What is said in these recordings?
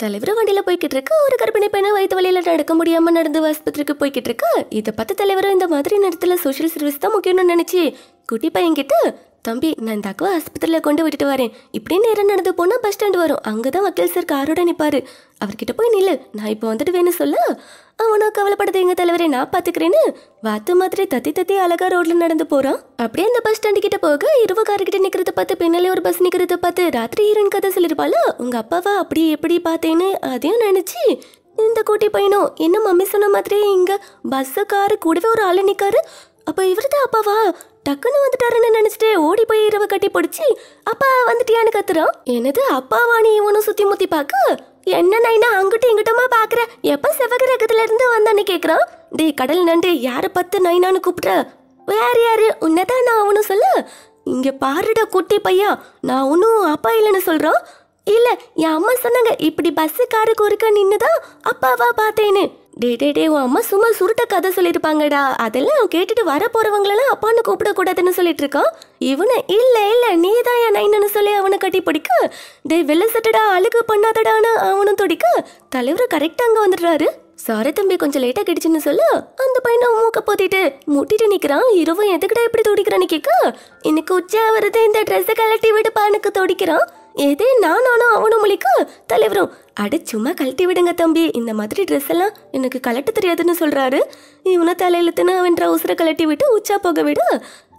தலைவர் வண்டியில் போய்கிட்டு இருக்கு ஒரு கர்ப்பிணி பெண்ணை வயிற்று வழியில் நடக்க முடியாமல் நடந்து ஆஸ்பத்திரிக்கு போய்கிட்டு இருக்கு இதை பார்த்து தலைவரும் இந்த மாதிரி நேரத்தில் சோஷியல் சர்வீஸ் தான் முக்கியம்னு நினச்சி குட்டி பையன் கிட்ட தம்பி நான் இந்த அக்காவை ஆஸ்பத்திரியில் கொண்டு விட்டுட்டு வரேன். இப்படி நேரம் நடந்து போனால் பஸ் ஸ்டாண்ட் வரும். அங்கே தான் வக்கீல் சார் காரோட நிற்பார் அவர்கிட்ட போய் நில்லு. நான் இப்போ வந்துட்டு வேணும் சொல்ல. அவனும் கவலைப்படாதீங்க தலைவரே நான் பார்த்துக்கிறேன்னு வாத்து மாதிரி தத்தி தத்தி அழகா ரோட்டில் நடந்து போகிறான் அப்படியே அந்த பஸ் ஸ்டாண்டு கிட்ட போக இரவு கார்கிட்ட நிற்கிறத பார்த்து பின்னாலே ஒரு பஸ் நிற்கிறத பார்த்து ராத்திரி ஹீரோயின் கதை சொல்லியிருப்பாளா உங்கள் அப்பாவா அப்படி எப்படி பார்த்தேன்னு அதையும் நினச்சி இந்த கூட்டி பையனும் என்ன மம்மி சொன்ன மாதிரி இங்கே பஸ்ஸு காரு கூடவே ஒரு ஆளு நிற்காரு அப்ப இவர்தான் அப்பாவா? டக்குன்னு வந்துட்டாருன்னு நினைச்சிட்டு ஓடி போய் இரவு கட்டி பிடிச்சி அப்பா வந்துட்டியான்னு கத்துறான்? என்னது அப்பாவா நீ இவனும் சுத்தி முத்தி பார்க்க என்ன நைனா அங்கிட்டும் இங்கிட்டுமா பாக்குற? எப்ப செவகிரகத்துல இருந்து வந்தான்னு கேக்குறான்? டேய் கடல் நண்டு யார பத்து நைனான்னு கூப்பிட்ற? வேற யாரு? உன்னதான் நான் அவனும் சொல்ல. இங்க பாருடா குட்டி பையா நான் ஒன்னும் அப்பா இல்லைன்னு சொல்றான். இல்லை என் அம்மா சொன்னாங்க இப்படி பஸ் காரு குறுக்க நின்றுதான் அப்பாவா பார்த்தேன்னு. டே டே டே உன் அம்மா சும்மா சுருட்ட கதை சொல்லியிருப்பாங்கடா. அதெல்லாம் கேட்டுட்டு வர போறவங்களெல்லாம் அப்பான்னு கூப்பிடக்கூடாதுன்னு சொல்லிட்டு இருக்கான் இவனை இல்லை இல்லை நீ தான் என் நைனன்னு சொல்லி அவனை கட்டி பிடிக்க. டே வெள்ள சட்டடா அழுகு பண்ணாதடான்னு அவனும் துடிக்க. தலைவர் கரெக்டாக அங்கே வந்துடுறாரு. சாரி தம்பி கொஞ்சம் லேட்டாக கிடைச்சுன்னு சொல்ல. அந்த பையனை மூக்க போத்திட்டு முட்டிட்டு நிற்கிறான் இரவும் எதுக்குடா இப்படி துடிக்கிறான்னு கேட்க இன்னைக்கு உச்சா வருது இந்த ட்ரெஸ்ஸை கலட்டி விடுப்பானுக்கு துடிக்கிறான். எதே நானும் அவனும் மொழிக்கு தலைவரும் அட சும்மா கழட்டி விடுங்க தம்பி. இந்த மாதிரி ட்ரெஸ் எல்லாம் எனக்கு கலட்ட தெரியாதுன்னு சொல்றாரு. இவனை தலையிலத்துன்னு அவன் ட்ரௌசரை கலட்டி விட்டு உச்சா போக விடு.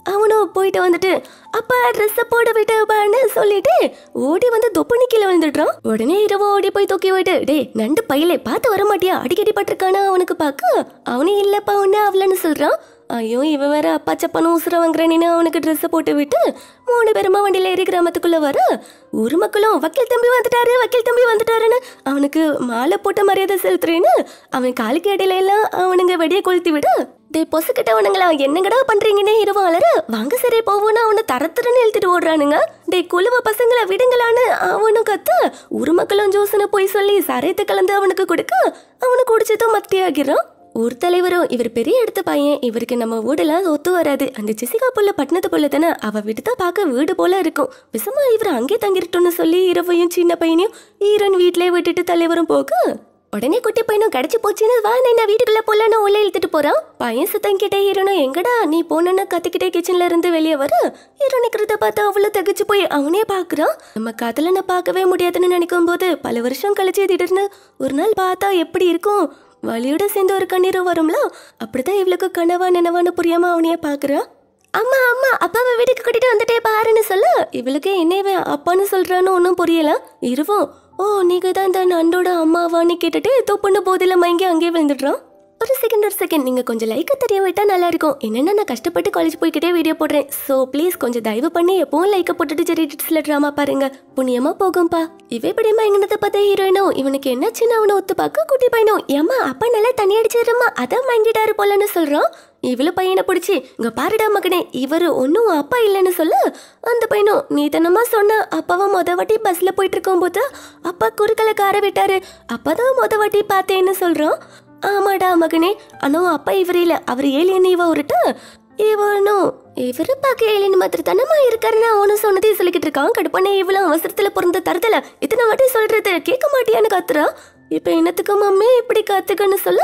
அவனும் போயிட்டு வந்துட்டு அப்பா ட்ரெஸ்ஸை போட விட்டுப்பான்னு சொல்லிட்டு ஓடி வந்து தொப்பனி கீழே விழுந்துடுறான். உடனே இரவு ஓடி போய் தூக்கி விட்டு டே நண்டு பையலே பார்த்து வர மாட்டியா? அடிக்கடி பட்டிருக்கானா அவனுக்கு பார்க்க அவனே இல்லப்பா ஒன்னு அவளன்னு சொல்றான். ஐயோ இவன் வேற அப்பா சப்பானும் உசுர வாங்குறானேன்னு அவனுக்கு ட்ரெஸ்ஸை போட்டு விட்டு மூணு பேருமா வண்டியில ஏறி கிராமத்துக்குள்ள வர. ஊர் மக்களும் வக்கீல் தம்பி வந்துட்டாரு வக்கீல் தம்பி வந்துட்டாருன்னு அவனுக்கு மாலை போட்ட மரியாதை செலுத்துறேன்னு அவன் காலுக்கு இடையில எல்லாம் அவனுங்க வெடியை கொளுத்தி விட. டே பொசுக்கிட்டவனுங்களா என்னங்கடா பண்றீங்கன்னே இரவு அலற. வாங்க சரி போவோன்னு அவனை தரத்துறன்னு இழுத்துட்டு ஓடுறானுங்க. டே குழுவ பசங்களை விடுங்களான்னு அவனும் கத்த உருமக்களும் ஜோசனை போய் சொல்லி சரையத்தை கலந்து அவனுக்கு கொடுக்க அவனு குடிச்சதும் மத்தியாகிறான் ஊர் தலைவரும் இவர் பெரிய இடத்து பையன் இவருக்கு நம்ம வீடெல்லாம் ஒத்து வராது. அந்த ஜெசிகா புள்ள பட்டணத்து போல தானே அவ வீடு தான் பார்க்க வீடு போல இருக்கும். விசமா இவர் அங்கே தங்கிருட்டோம்னு சொல்லி இரவையும் சின்ன பையனையும் ஈரன் வீட்டிலே விட்டுட்டு தலைவரும் போக உடனே குட்டி பையனும் கிடைச்சி போச்சுன்னு வா நான் வீட்டுக்குள்ள போலன்னு உள்ள இழுத்துட்டு போறான் பையன் சுத்தம் கிட்டே ஹீரோனும் எங்கடா நீ போனன்னு கத்திக்கிட்டே கிச்சன்ல இருந்து வெளியே வர? ஹீரோ நிக்கிறத பார்த்து அவ்வளவு தகச்சு போய் அவனே பாக்குறான் நம்ம கதலனை பார்க்கவே முடியாதுன்னு நினைக்கும் போது பல வருஷம் கழிச்சு திடீர்னு ஒரு நாள் பார்த்தா எப்படி இருக்கும்? வலியோட சேர்ந்து ஒரு கண்ணீரும் வரும்ல? அப்படிதான் இவளுக்கு கனவா நினைவான்னு புரியாம அவனையே பாக்குறா அம்மா அம்மா அப்பாவை வீட்டுக்கு கூட்டிட்டு வந்துட்டே பாருன்னு சொல்ல. இவளுக்கு என்ன அப்பான்னு சொல்றான்னு ஒன்றும் புரியல. இருவோம். ஓ நீங்க தான் இந்த நண்டோட அம்மாவான்னு கேட்டுட்டு தொப்புன்னு போதில மயங்கி அங்கேயே விழுந்துடுறான் ஒரு செகண்ட் ஒரு செகண்ட் நீங்கள் கொஞ்சம் லைக்கை தெரிய விட்டால் நல்லாயிருக்கும். என்னென்ன நான் கஷ்டப்பட்டு காலேஜ் போய்கிட்டே வீடியோ போடுறேன். ஸோ ப்ளீஸ் கொஞ்சம் தயவு பண்ணி எப்பவும் லைக்கை போட்டுட்டு சரி டிட்ஸில் ட்ராமா பாருங்கள் புண்ணியமாக போகும்பா. இவ இப்படிமா எங்கனத்தை பார்த்த ஹீரோயினும் இவனுக்கு என்னாச்சுன்னு அவனை ஒத்து பார்க்க குட்டி பையனும் ஏம்மா அப்பா நல்லா தண்ணி அடிச்சிடுறமா அதான் வாங்கிட்டாரு போலன்னு சொல்கிறான் இவ்வளோ பையனை பிடிச்சி இங்கே பாருடா மகனே இவர் ஒன்றும் அப்பா இல்லைன்னு சொல்ல. அந்த பையனும் நீ தனமா சொன்ன அப்பாவை மொத வாட்டி பஸ்ஸில் போயிட்டு இருக்கும்போது அப்பா குறுக்களை கார விட்டாரு. அப்பதான் மொத வாட்டி பார்த்தேன்னு சொல்கிறோம் ஆமாடா மகனே. ஆனா அப்பா இவர் இல்ல. அவர் ஏலியன் இவ ஒருட்டு இவனும் இவரு பார்க்க ஏலியன் மாதிரி தானமா இருக்காருன்னு அவனும் சொன்னதே சொல்லிக்கிட்டு இருக்கான். கடுப்பானே இவ்வளவு அவசரத்துல பிறந்த தரத்துல இத்தனை வாட்டி சொல்றது கேட்க மாட்டியான்னு கத்துறா. இப்ப என்னத்துக்கு மம்மி இப்படி காத்துக்கன்னு சொல்ல.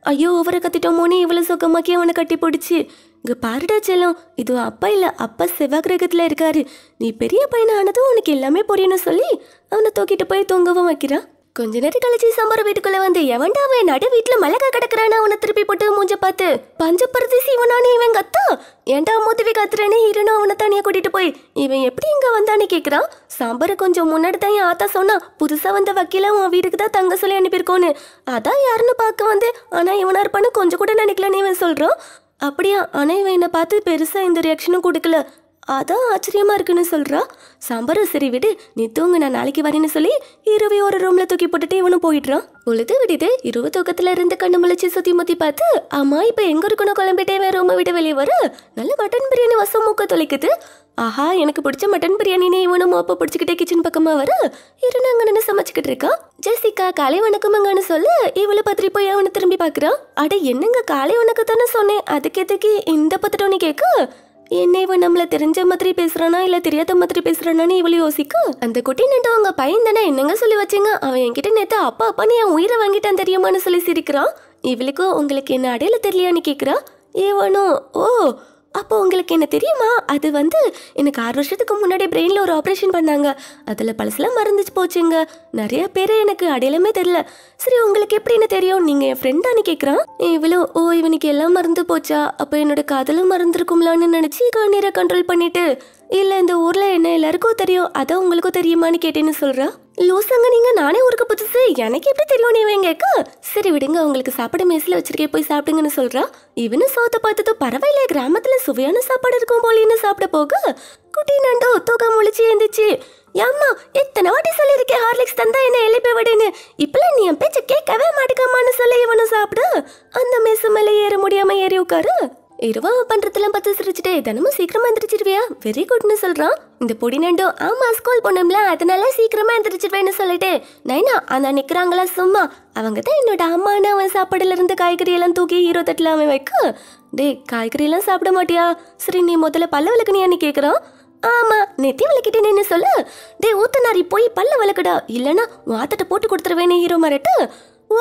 ஐயோ ஓவரை கத்திட்டோமோனே இவ்வளவு சுகமாக்கி அவனை கட்டி போடுச்சு. இங்க பாருடா செல்லம். இது அப்பா இல்ல. அப்பா செவ்வாகிரகத்துல இருக்காரு. நீ பெரிய பையன் ஆனதும் உனக்கு எல்லாமே புரியணும் சொல்லி அவனை தூக்கிட்டு போய் தூங்கவும் வைக்கிறான் கொஞ்ச நேரம் கழிச்சு சாம்பார் வீட்டுக்குள்ள வந்து எவன்டா அவன் நடு வீட்டுல மிளகா கிடக்குறானா? அவனை திருப்பி போட்டு மூஞ்ச பார்த்து. பஞ்ச பரதேசி இவனானு இவன் கத்தா? ஏன்டா மூத்தவி கத்துறேன்னு இருன்னு அவனை தனியா கூட்டிட்டு போய்? இவன் எப்படி இங்க வந்தான்னு கேக்குறான் சாம்பார் கொஞ்சம் முன்னாடி தான் என் ஆத்தா சொன்னா புதுசா வந்த வக்கீல உன் வீட்டுக்கு தான் தங்க சொல்லி அனுப்பியிருக்கோன்னு. அதான் யாருன்னு பார்க்க வந்து ஆனா இவனா இருப்பான்னு கொஞ்சம் கூட நினைக்கலன்னு இவன் சொல்றான். அப்படியா? ஆனா இவன் என்னை பார்த்து பெருசா எந்த ரியாக்ஷனும் கொடுக்கல. அதான் ஆச்சரியமாக இருக்குன்னு சொல்கிறா சம்பரம் சரி விடு நீ தூங்கு நான் நாளைக்கு வரேன்னு சொல்லி இரவே ஒரு ரூமில் தூக்கி போட்டுட்டு இவனும் போயிடுறான். பொழுது விடுது இருபது தூக்கத்தில் இருந்து கண்ணு முழிச்சு சுற்றி முத்தி பார்த்து அம்மா இப்போ எங்கே இருக்கணும்? குழம்பிட்டே வேறு ரூமை விட்டு வெளியே வர. நல்ல மட்டன் பிரியாணி வசம் மூக்க தொலைக்குது. ஆஹா எனக்கு பிடிச்ச மட்டன் பிரியாணினே இவனும் மோப்ப பிடிச்சிக்கிட்டே கிச்சன் பக்கமாக வர. இரு அங்க நின்று சமைச்சிக்கிட்டு இருக்கா. ஜெசிகா காலை வணக்கமாங்கன்னு சொல்லு இவளை பத்திரி போய் அவனை திரும்பி பார்க்குறான் அட என்னங்க காலை வணக்கம் தானே சொன்னேன். அதுக்கு எதுக்கு இந்த பத்திரம் நீ கேட்க என்ன இவன் நம்மள தெரிஞ்ச மாதிரி பேசுறானா இல்ல தெரியாத மாதிரி பேசுறானான்னு இவளு யோசிக்க? அந்த குட்டி நட்டு அவங்க பையன் தானே என்னங்க சொல்லி வச்சீங்க? அவன் என்கிட்ட நேத்து அப்பா அப்பான்னு என் உயிரை வாங்கிட்டான் தெரியுமான்னு சொல்லி சிரிக்கிறான் இவளுக்கு உங்களுக்கு என்ன அடையில தெரியலையான்னு கேக்குறா. இவனும் ஓ அப்போ உங்களுக்கு என்ன தெரியுமா? அது வந்து எனக்கு ஆறு வருஷத்துக்கு முன்னாடி பிரெயினில் ஒரு ஆப்ரேஷன் பண்ணாங்க. அதில் பழசுலாம் மறந்துச்சு போச்சுங்க. நிறைய பேர் எனக்கு அடையாளமே தெரியல. சரி உங்களுக்கு எப்படின்னு தெரியும்? நீங்கள் என் ஃப்ரெண்டானு கேட்குறான் இவ்வளோ ஓ இவனுக்கு எல்லாம் மறந்து போச்சா? அப்போ என்னோட காதலும் மறந்துருக்கும்லான்னு நினச்சி கண்ணீரை கண்ட்ரோல் பண்ணிட்டு இல்லை இந்த ஊரில் என்ன எல்லாருக்கும் தெரியும்? அதான் உங்களுக்கும் தெரியுமான்னு கேட்டேன்னு சொல்கிறா லூசாங்க நீங்கள் நானே ஊருக்கு புதுசு. எனக்கு எப்படி தெரியும் நீ கேட்க? சரி விடுங்க உங்களுக்கு சாப்பாடு மேசில் வச்சிருக்கே போய் சாப்பிடுங்கன்னு சொல்கிறா இவனு சோத்தை பார்த்ததோ பரவாயில்ல கிராமத்தில் சுவையான சாப்பாடு இருக்கும் போலின்னு சாப்பிட போக. குட்டி நண்டோ தூக்கம் முழிச்சு எழுந்துச்சு ஏம்மா எத்தனை வாட்டி சொல்லியிருக்கேன் ஹார்லிக்ஸ் தந்தா என்ன எழுப்பி விடுன்னு? இப்பெல்லாம் நீ என் பேச்சை கேட்கவே மாட்டேக்கம்மான்னு சொல்லி இவனும் சாப்பிடு. அந்த மேசு மேலே ஏற முடியாமல் ஏறி உட்காரு. இரவா பண்றதெல்லாம் பார்த்து சிரிச்சுட்டு தினமும் சீக்கிரமா எந்திரிச்சிருவியா? வெரி குட்னு சொல்றான். இந்த பொடி நண்டோ ஆமா ஸ்கூல் போனோம்ல அதனால சீக்கிரமா எந்திரிச்சிருவேன்னு சொல்லிட்டு. நைனா அந்த நிக்கிறாங்களா சும்மா. அவங்க தான் என்னோட அம்மானு அவன் சாப்பாடுல இருந்து காய்கறி எல்லாம் தூக்கி ஹீரோ தட்டில் அவன் வைக்க. டேய் காய்கறி எல்லாம் சாப்பிட மாட்டியா? சரி நீ முதல்ல பல்ல விளக்குனியான்னு கேட்குறான் ஆமா நெத்தி விளக்கிட்டு நின்னு சொல்லு. டேய் ஊத்தனாரி போய் பல்ல விளக்குடா. இல்லைன்னா வாத்தட்ட போட்டு கொடுத்துருவேன்னு ஹீரோ மிரட்டு. ஓ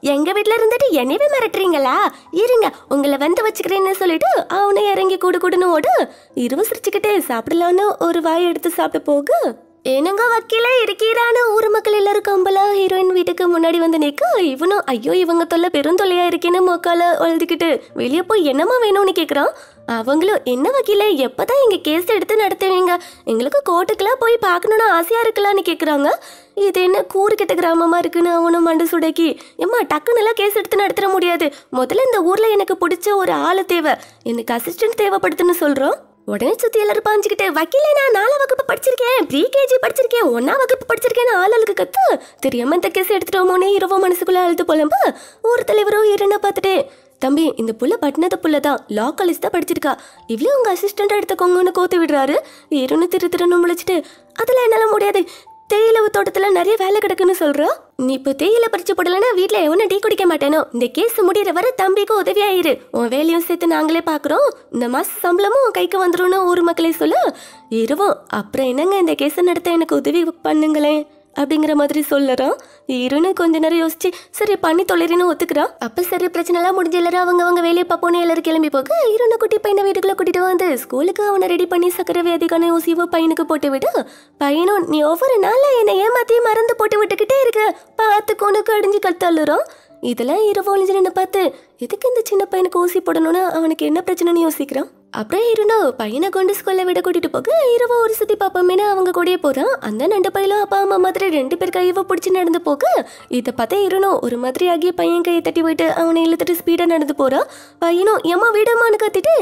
எங்க வீட்ல இருந்துட்டு என்னவே மிரட்டுறீங்களா? இருங்க உங்களை வந்து வச்சுக்கிறேன்னு சொல்லிட்டு அவனை இறங்கி கூடு கூடுன்னு ஓடு. இருவ சிரிச்சுக்கிட்டே சாப்பிடலான்னு ஒரு வாய் எடுத்து சாப்பிட்டு போகு. என்னங்க வக்கீல இருக்கிறான்னு ஊர் மக்கள் எல்லாரும் கம்பலா ஹீரோயின் வீட்டுக்கு முன்னாடி வந்து நிக்க. இவனும் ஐயோ இவங்க தொல்லை பெருந்தொல்லையா இருக்கேன்னு மொக்கால வழுதுகிட்டு வெளியே போய் என்னமா வேணும்னு கேக்குறான்? அவங்களும் என்ன வக்கீல எப்பதான் எங்க கேஸ் எடுத்து நடத்துவீங்க? எங்களுக்கு கோர்ட்டுக்கெல்லாம் போய் பார்க்கணுன்னு ஆசையா இருக்கலாம்னு கேக்குறாங்க. இது என்ன கூறுகிட்ட கிராமமா இருக்குன்னு அவனும் மண்டு சுடக்கி. எம்மா டக்குன்னு கேஸ் எடுத்து நடத்திட முடியாது. முதல்ல இந்த ஊர்ல எனக்கு பிடிச்ச ஒரு ஆளு தேவை. எனக்கு அசிஸ்டன்ட் தேவைப்படுதுன்னு சொல்றோம். உடனே சுத்தி எல்லாரும் பாஞ்சுக்கிட்டு வக்கீலே நான் நாலாம் வகுப்பு படிச்சிருக்கேன் ப்ரீ கேஜி படிச்சிருக்கேன் ஒன்னா வகுப்பு படிச்சிருக்கேன்னு ஆளுக்கு கத்து தெரியாம இந்த கேஸ் எடுத்துட்டோமோனே இரவோ மனசுக்குள்ள அழுது போலம்பு. ஊர் தலைவரோ இரண்டா பார்த்துட்டு தம்பி இந்த புள்ள பட்டினத புள்ள தான் லா காலேஜ் தான் படிச்சிருக்கா இவ்வளோ உங்க அசிஸ்டண்ட் எடுத்துக்கோங்கன்னு கோத்து விடுறாரு இருன்னு திரு திருன்னு முழிச்சிட்டு அதெல்லாம் என்னால முடியாது தேயிலை தோட்டத்துல நிறைய வேலை கிடக்குன்னு சொல்றோம் நீ இப்போ தேயிலை பறிச்சு போடலன்னா வீட்டுல எவனும் டீ குடிக்க மாட்டேனோ? இந்த கேஸ் முடியிற வர தம்பிக்கு உதவி ஆயிரு உன் வேலையும் சேர்த்து நாங்களே பாக்குறோம். இந்த மாச சம்பளமும் உன் கைக்கு வந்துரும்னு ஊர் மக்களே சொல்லு இருவோம். அப்புறம் என்னங்க இந்த கேஸை நடத்த எனக்கு உதவி பண்ணுங்களேன்? அப்படிங்கிற மாதிரி சொல்லறோம் இருன்னு கொஞ்ச நேரம் யோசிச்சு சரி பண்ணி தொழிறின்னு ஒத்துக்கிறான். அப்ப சரி பிரச்சனை எல்லாம் முடிஞ்ச எல்லாரும் அவங்க அவங்க வேலையை பார்ப்போன்னு எல்லாரும் கிளம்பி போக இருன்னு குட்டி பையனை வீட்டுக்குள்ள கூட்டிட்டு வந்து ஸ்கூலுக்கு அவனை ரெடி பண்ணி சக்கரை வியாதிக்கான ஊசிவை பையனுக்கு போட்டு விடு பையனும் நீ ஒவ்வொரு நாள்ல என்னை ஏமாத்தி மறந்து போட்டு விட்டுக்கிட்டே இருக்க. பார்த்து கொனுக்கு அடிஞ்சு கத்தாளுறோம் இதெல்லாம் இரவு ஒளிஞ்சு நின்று பார்த்து எதுக்கு இந்த சின்ன பையனுக்கு ஊசி போடணும்னு அவனுக்கு என்ன பிரச்சனைன்னு யோசிக்கிறான்? அப்புறம் இருனோ பையனை கொண்டு ஸ்கூல்ல விட கூட்டிட்டு போக இரவு ஒரு சுத்தி பாப்போமேனு அவங்க கூடயே போறான். அந்த நண்டு பையலும் அப்பா அம்மா மாதிரி ரெண்டு பேர் கையவ பிடிச்சி நடந்து போக இதை பார்த்தா இருனோ ஒரு மாதிரி ஆகிய பையன் கையை தட்டி போயிட்டு அவனை இழுத்துட்டு ஸ்பீடா நடந்து போறான் பையனும் ஏமா விடமான்னு கத்திட்டு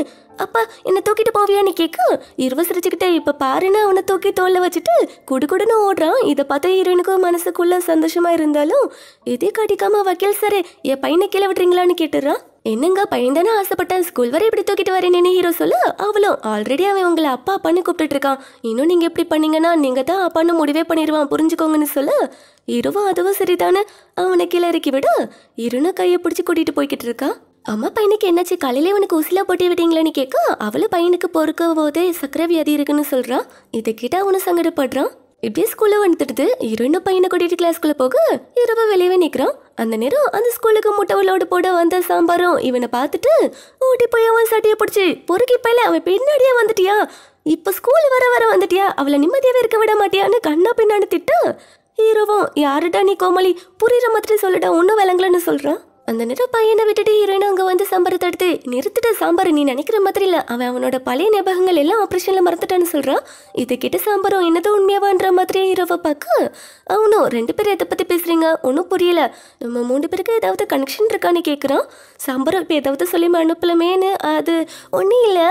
அப்பா என்ன தூக்கிட்டு போவியான்னு கேட்க இருவ சிரிச்சுக்கிட்டே இப்ப பாருன்னு அவனை தூக்கி தோல்ல வச்சுட்டு குடுக்குடுன்னு ஓடுறான். இதை பார்த்து இருனுக்கும் மனசுக்குள்ள சந்தோஷமா இருந்தாலும் இதே காட்டிக்காம வக்கீல் சாரே என் பையனை கீழே விட்றீங்களான்னு கேட்டுறான். என்னங்க பையன் தானே ஆசைப்பட்டேன். ஸ்கூல் வரை இப்படி தூக்கிட்டு வரேன்னு ஹீரோ சொல்ல? அவளும் ஆல்ரெடி அவன் உங்களை அப்பா அப்பான்னு கூப்பிட்டுட்டு இருக்கான் இன்னும் நீங்கள் எப்படி பண்ணீங்கன்னா நீங்கள் தான் அப்பான்னு முடிவே பண்ணிடுவான். புரிஞ்சுக்கோங்கன்னு சொல்ல. இருவும் அதுவும் சரிதானே? அவனை கீழே இறக்கி விட. இருன்னு கையை பிடிச்சி கூட்டிட்டு போய்கிட்டு இருக்கான் அம்மா பையனுக்கு என்னாச்சு? காலையில உனக்கு உசிலா போட்டி விட்டீங்களான்னு கேட்க அவளும் பையனுக்கு பொறுக்க போதே சக்கரை வியாதி இருக்குன்னு சொல்றான் இதை கிட்ட அவனு சங்கடப்படுறான். இப்படியே ஸ்கூல்ல வந்துடுது. இரண்டு பையனை கூட்டிட்டு கிளாஸ்குள்ள போக. இரவு வெளியவே நிக்கிறான். அந்த நேரம் அந்த ஸ்கூலுக்கு முட்டவளோடு போட வந்த சாம்பாரும் இவனை பார்த்துட்டு ஓட்டி போய் அவன் சட்டையை பிடிச்சி பொறுக்கி பையில அவன் பின்னாடியே வந்துட்டியா? இப்போ ஸ்கூல் வர வர வந்துட்டியா? அவளை நிம்மதியாகவே இருக்க விட மாட்டியான்னு கண்ணா பின்னாடி திட்டு ஹீரோவும் யாருடா நீ கோமலி புரியுற மாதிரி சொல்லுடா ஒன்றும் விளங்கலன்னு சொல்கிறான் அந்த நேரம் பையனை விட்டுட்டு ஹீரோயின் அங்கே வந்து சாம்பாரத்தை எடுத்து நிறுத்திட்ட சாம்பார் நீ நினைக்கிற மாதிரி இல்லை. அவன் அவனோட பழைய ஞாபகங்கள் எல்லாம் ஆப்ரேஷனில் மறந்துட்டான்னு சொல்கிறான் இது கிட்ட சாம்பாரும் என்னது உண்மையாவான்ற மாதிரி ஹீரோவை பார்க்க அவனும் ரெண்டு பேரும் எதை பற்றி பேசுகிறீங்க ஒன்றும் புரியல. நம்ம மூணு பேருக்கு ஏதாவது கனெக்ஷன் இருக்கான்னு கேட்குறான் சாம்பாரும் இப்போ ஏதாவது சொல்லி அனுப்பலமேன்னு அது ஒன்றும் இல்லை.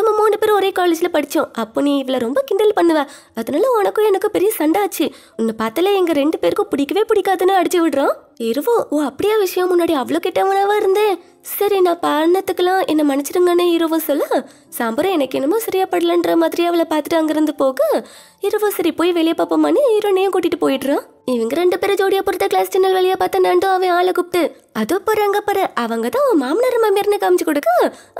நம்ம மூணு பேரும் ஒரே காலேஜில் படித்தோம் அப்போ நீ இவ்வளோ ரொம்ப கிண்டல் பண்ணுவ. அதனால உனக்கும் எனக்கும் பெரிய சண்டை ஆச்சு. உன்னை பார்த்தாலே எங்கள் ரெண்டு பேருக்கும் பிடிக்கவே பிடிக்காதுன்னு அடிச்சு விடுறான். இருவோ ஓ அப்படியா விஷயம் முன்னாடி அவ்வளோ கெட்டவனாவா இருந்தேன் சரி நான் பாடினத்துக்கெல்லாம் என்னை மன்னிச்சிடுங்கன்னு இரவோ சொல்ல. சாம்பரம் எனக்கு என்னமோ சரியா படலன்ற மாதிரி அவளை பார்த்துட்டு அங்கிருந்து போக. இருவோ சரி போய் வெளியே பார்ப்போமான்னு ஹீரோனையும் கூட்டிட்டு போயிடுறான் இவங்க ரெண்டு பேரும் ஜோடியா பொறுத்த கிளாஸ் சேனல் வழியா பார்த்த நண்டு அவன் ஆளை கூப்பிட்டு அதோ போறாங்க பாரு. அவங்க தான் உன் மாமனார் மாமியார்னு காமிச்சு கொடுக்க.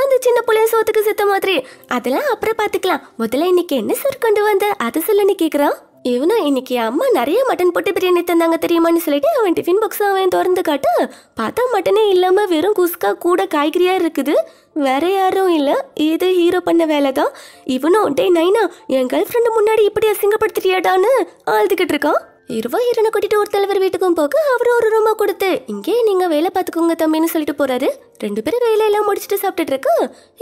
அந்த சின்ன பிள்ளைய சோத்துக்கு செத்த மாதிரி. அதெல்லாம் அப்புறம் பார்த்துக்கலாம். முதல்ல இன்னைக்கு என்ன சார் கொண்டு வந்த? அதை சொல்லுன்னு கேக்குறான் இவனா இன்னைக்கு அம்மா நிறைய மட்டன் போட்டு பிரியாணி தந்தாங்க தெரியுமான்னு சொல்லிட்டு அவன் டிஃபின் பாக்ஸ் அவன் திறந்து காட்டு. பார்த்தா மட்டனே இல்லாம வெறும் குஸ்கா கூட காய்கறியா இருக்குது. வேற யாரும் இல்ல. இது ஹீரோ பண்ண வேலை தான். இவனும் டே நைனா என் கேர்ள் ஃப்ரெண்டு முன்னாடி இப்படி அசிங்கப்படுத்துறியாடான்னு ஆழ்ந்துக்கிட்டு இருக்கான். இருவா இருனை கூட்டிட்டு ஒரு தலைவர் வீட்டுக்கும் போக அவரும் ஒரு ரூமா கொடுத்து இங்கே நீங்க வேலை பார்த்துக்கோங்க தம்பின்னு சொல்லிட்டு போறாரு. ரெண்டு பேரும் வேலையெல்லாம் முடிச்சுட்டு சாப்பிட்டுட்டு இருக்கா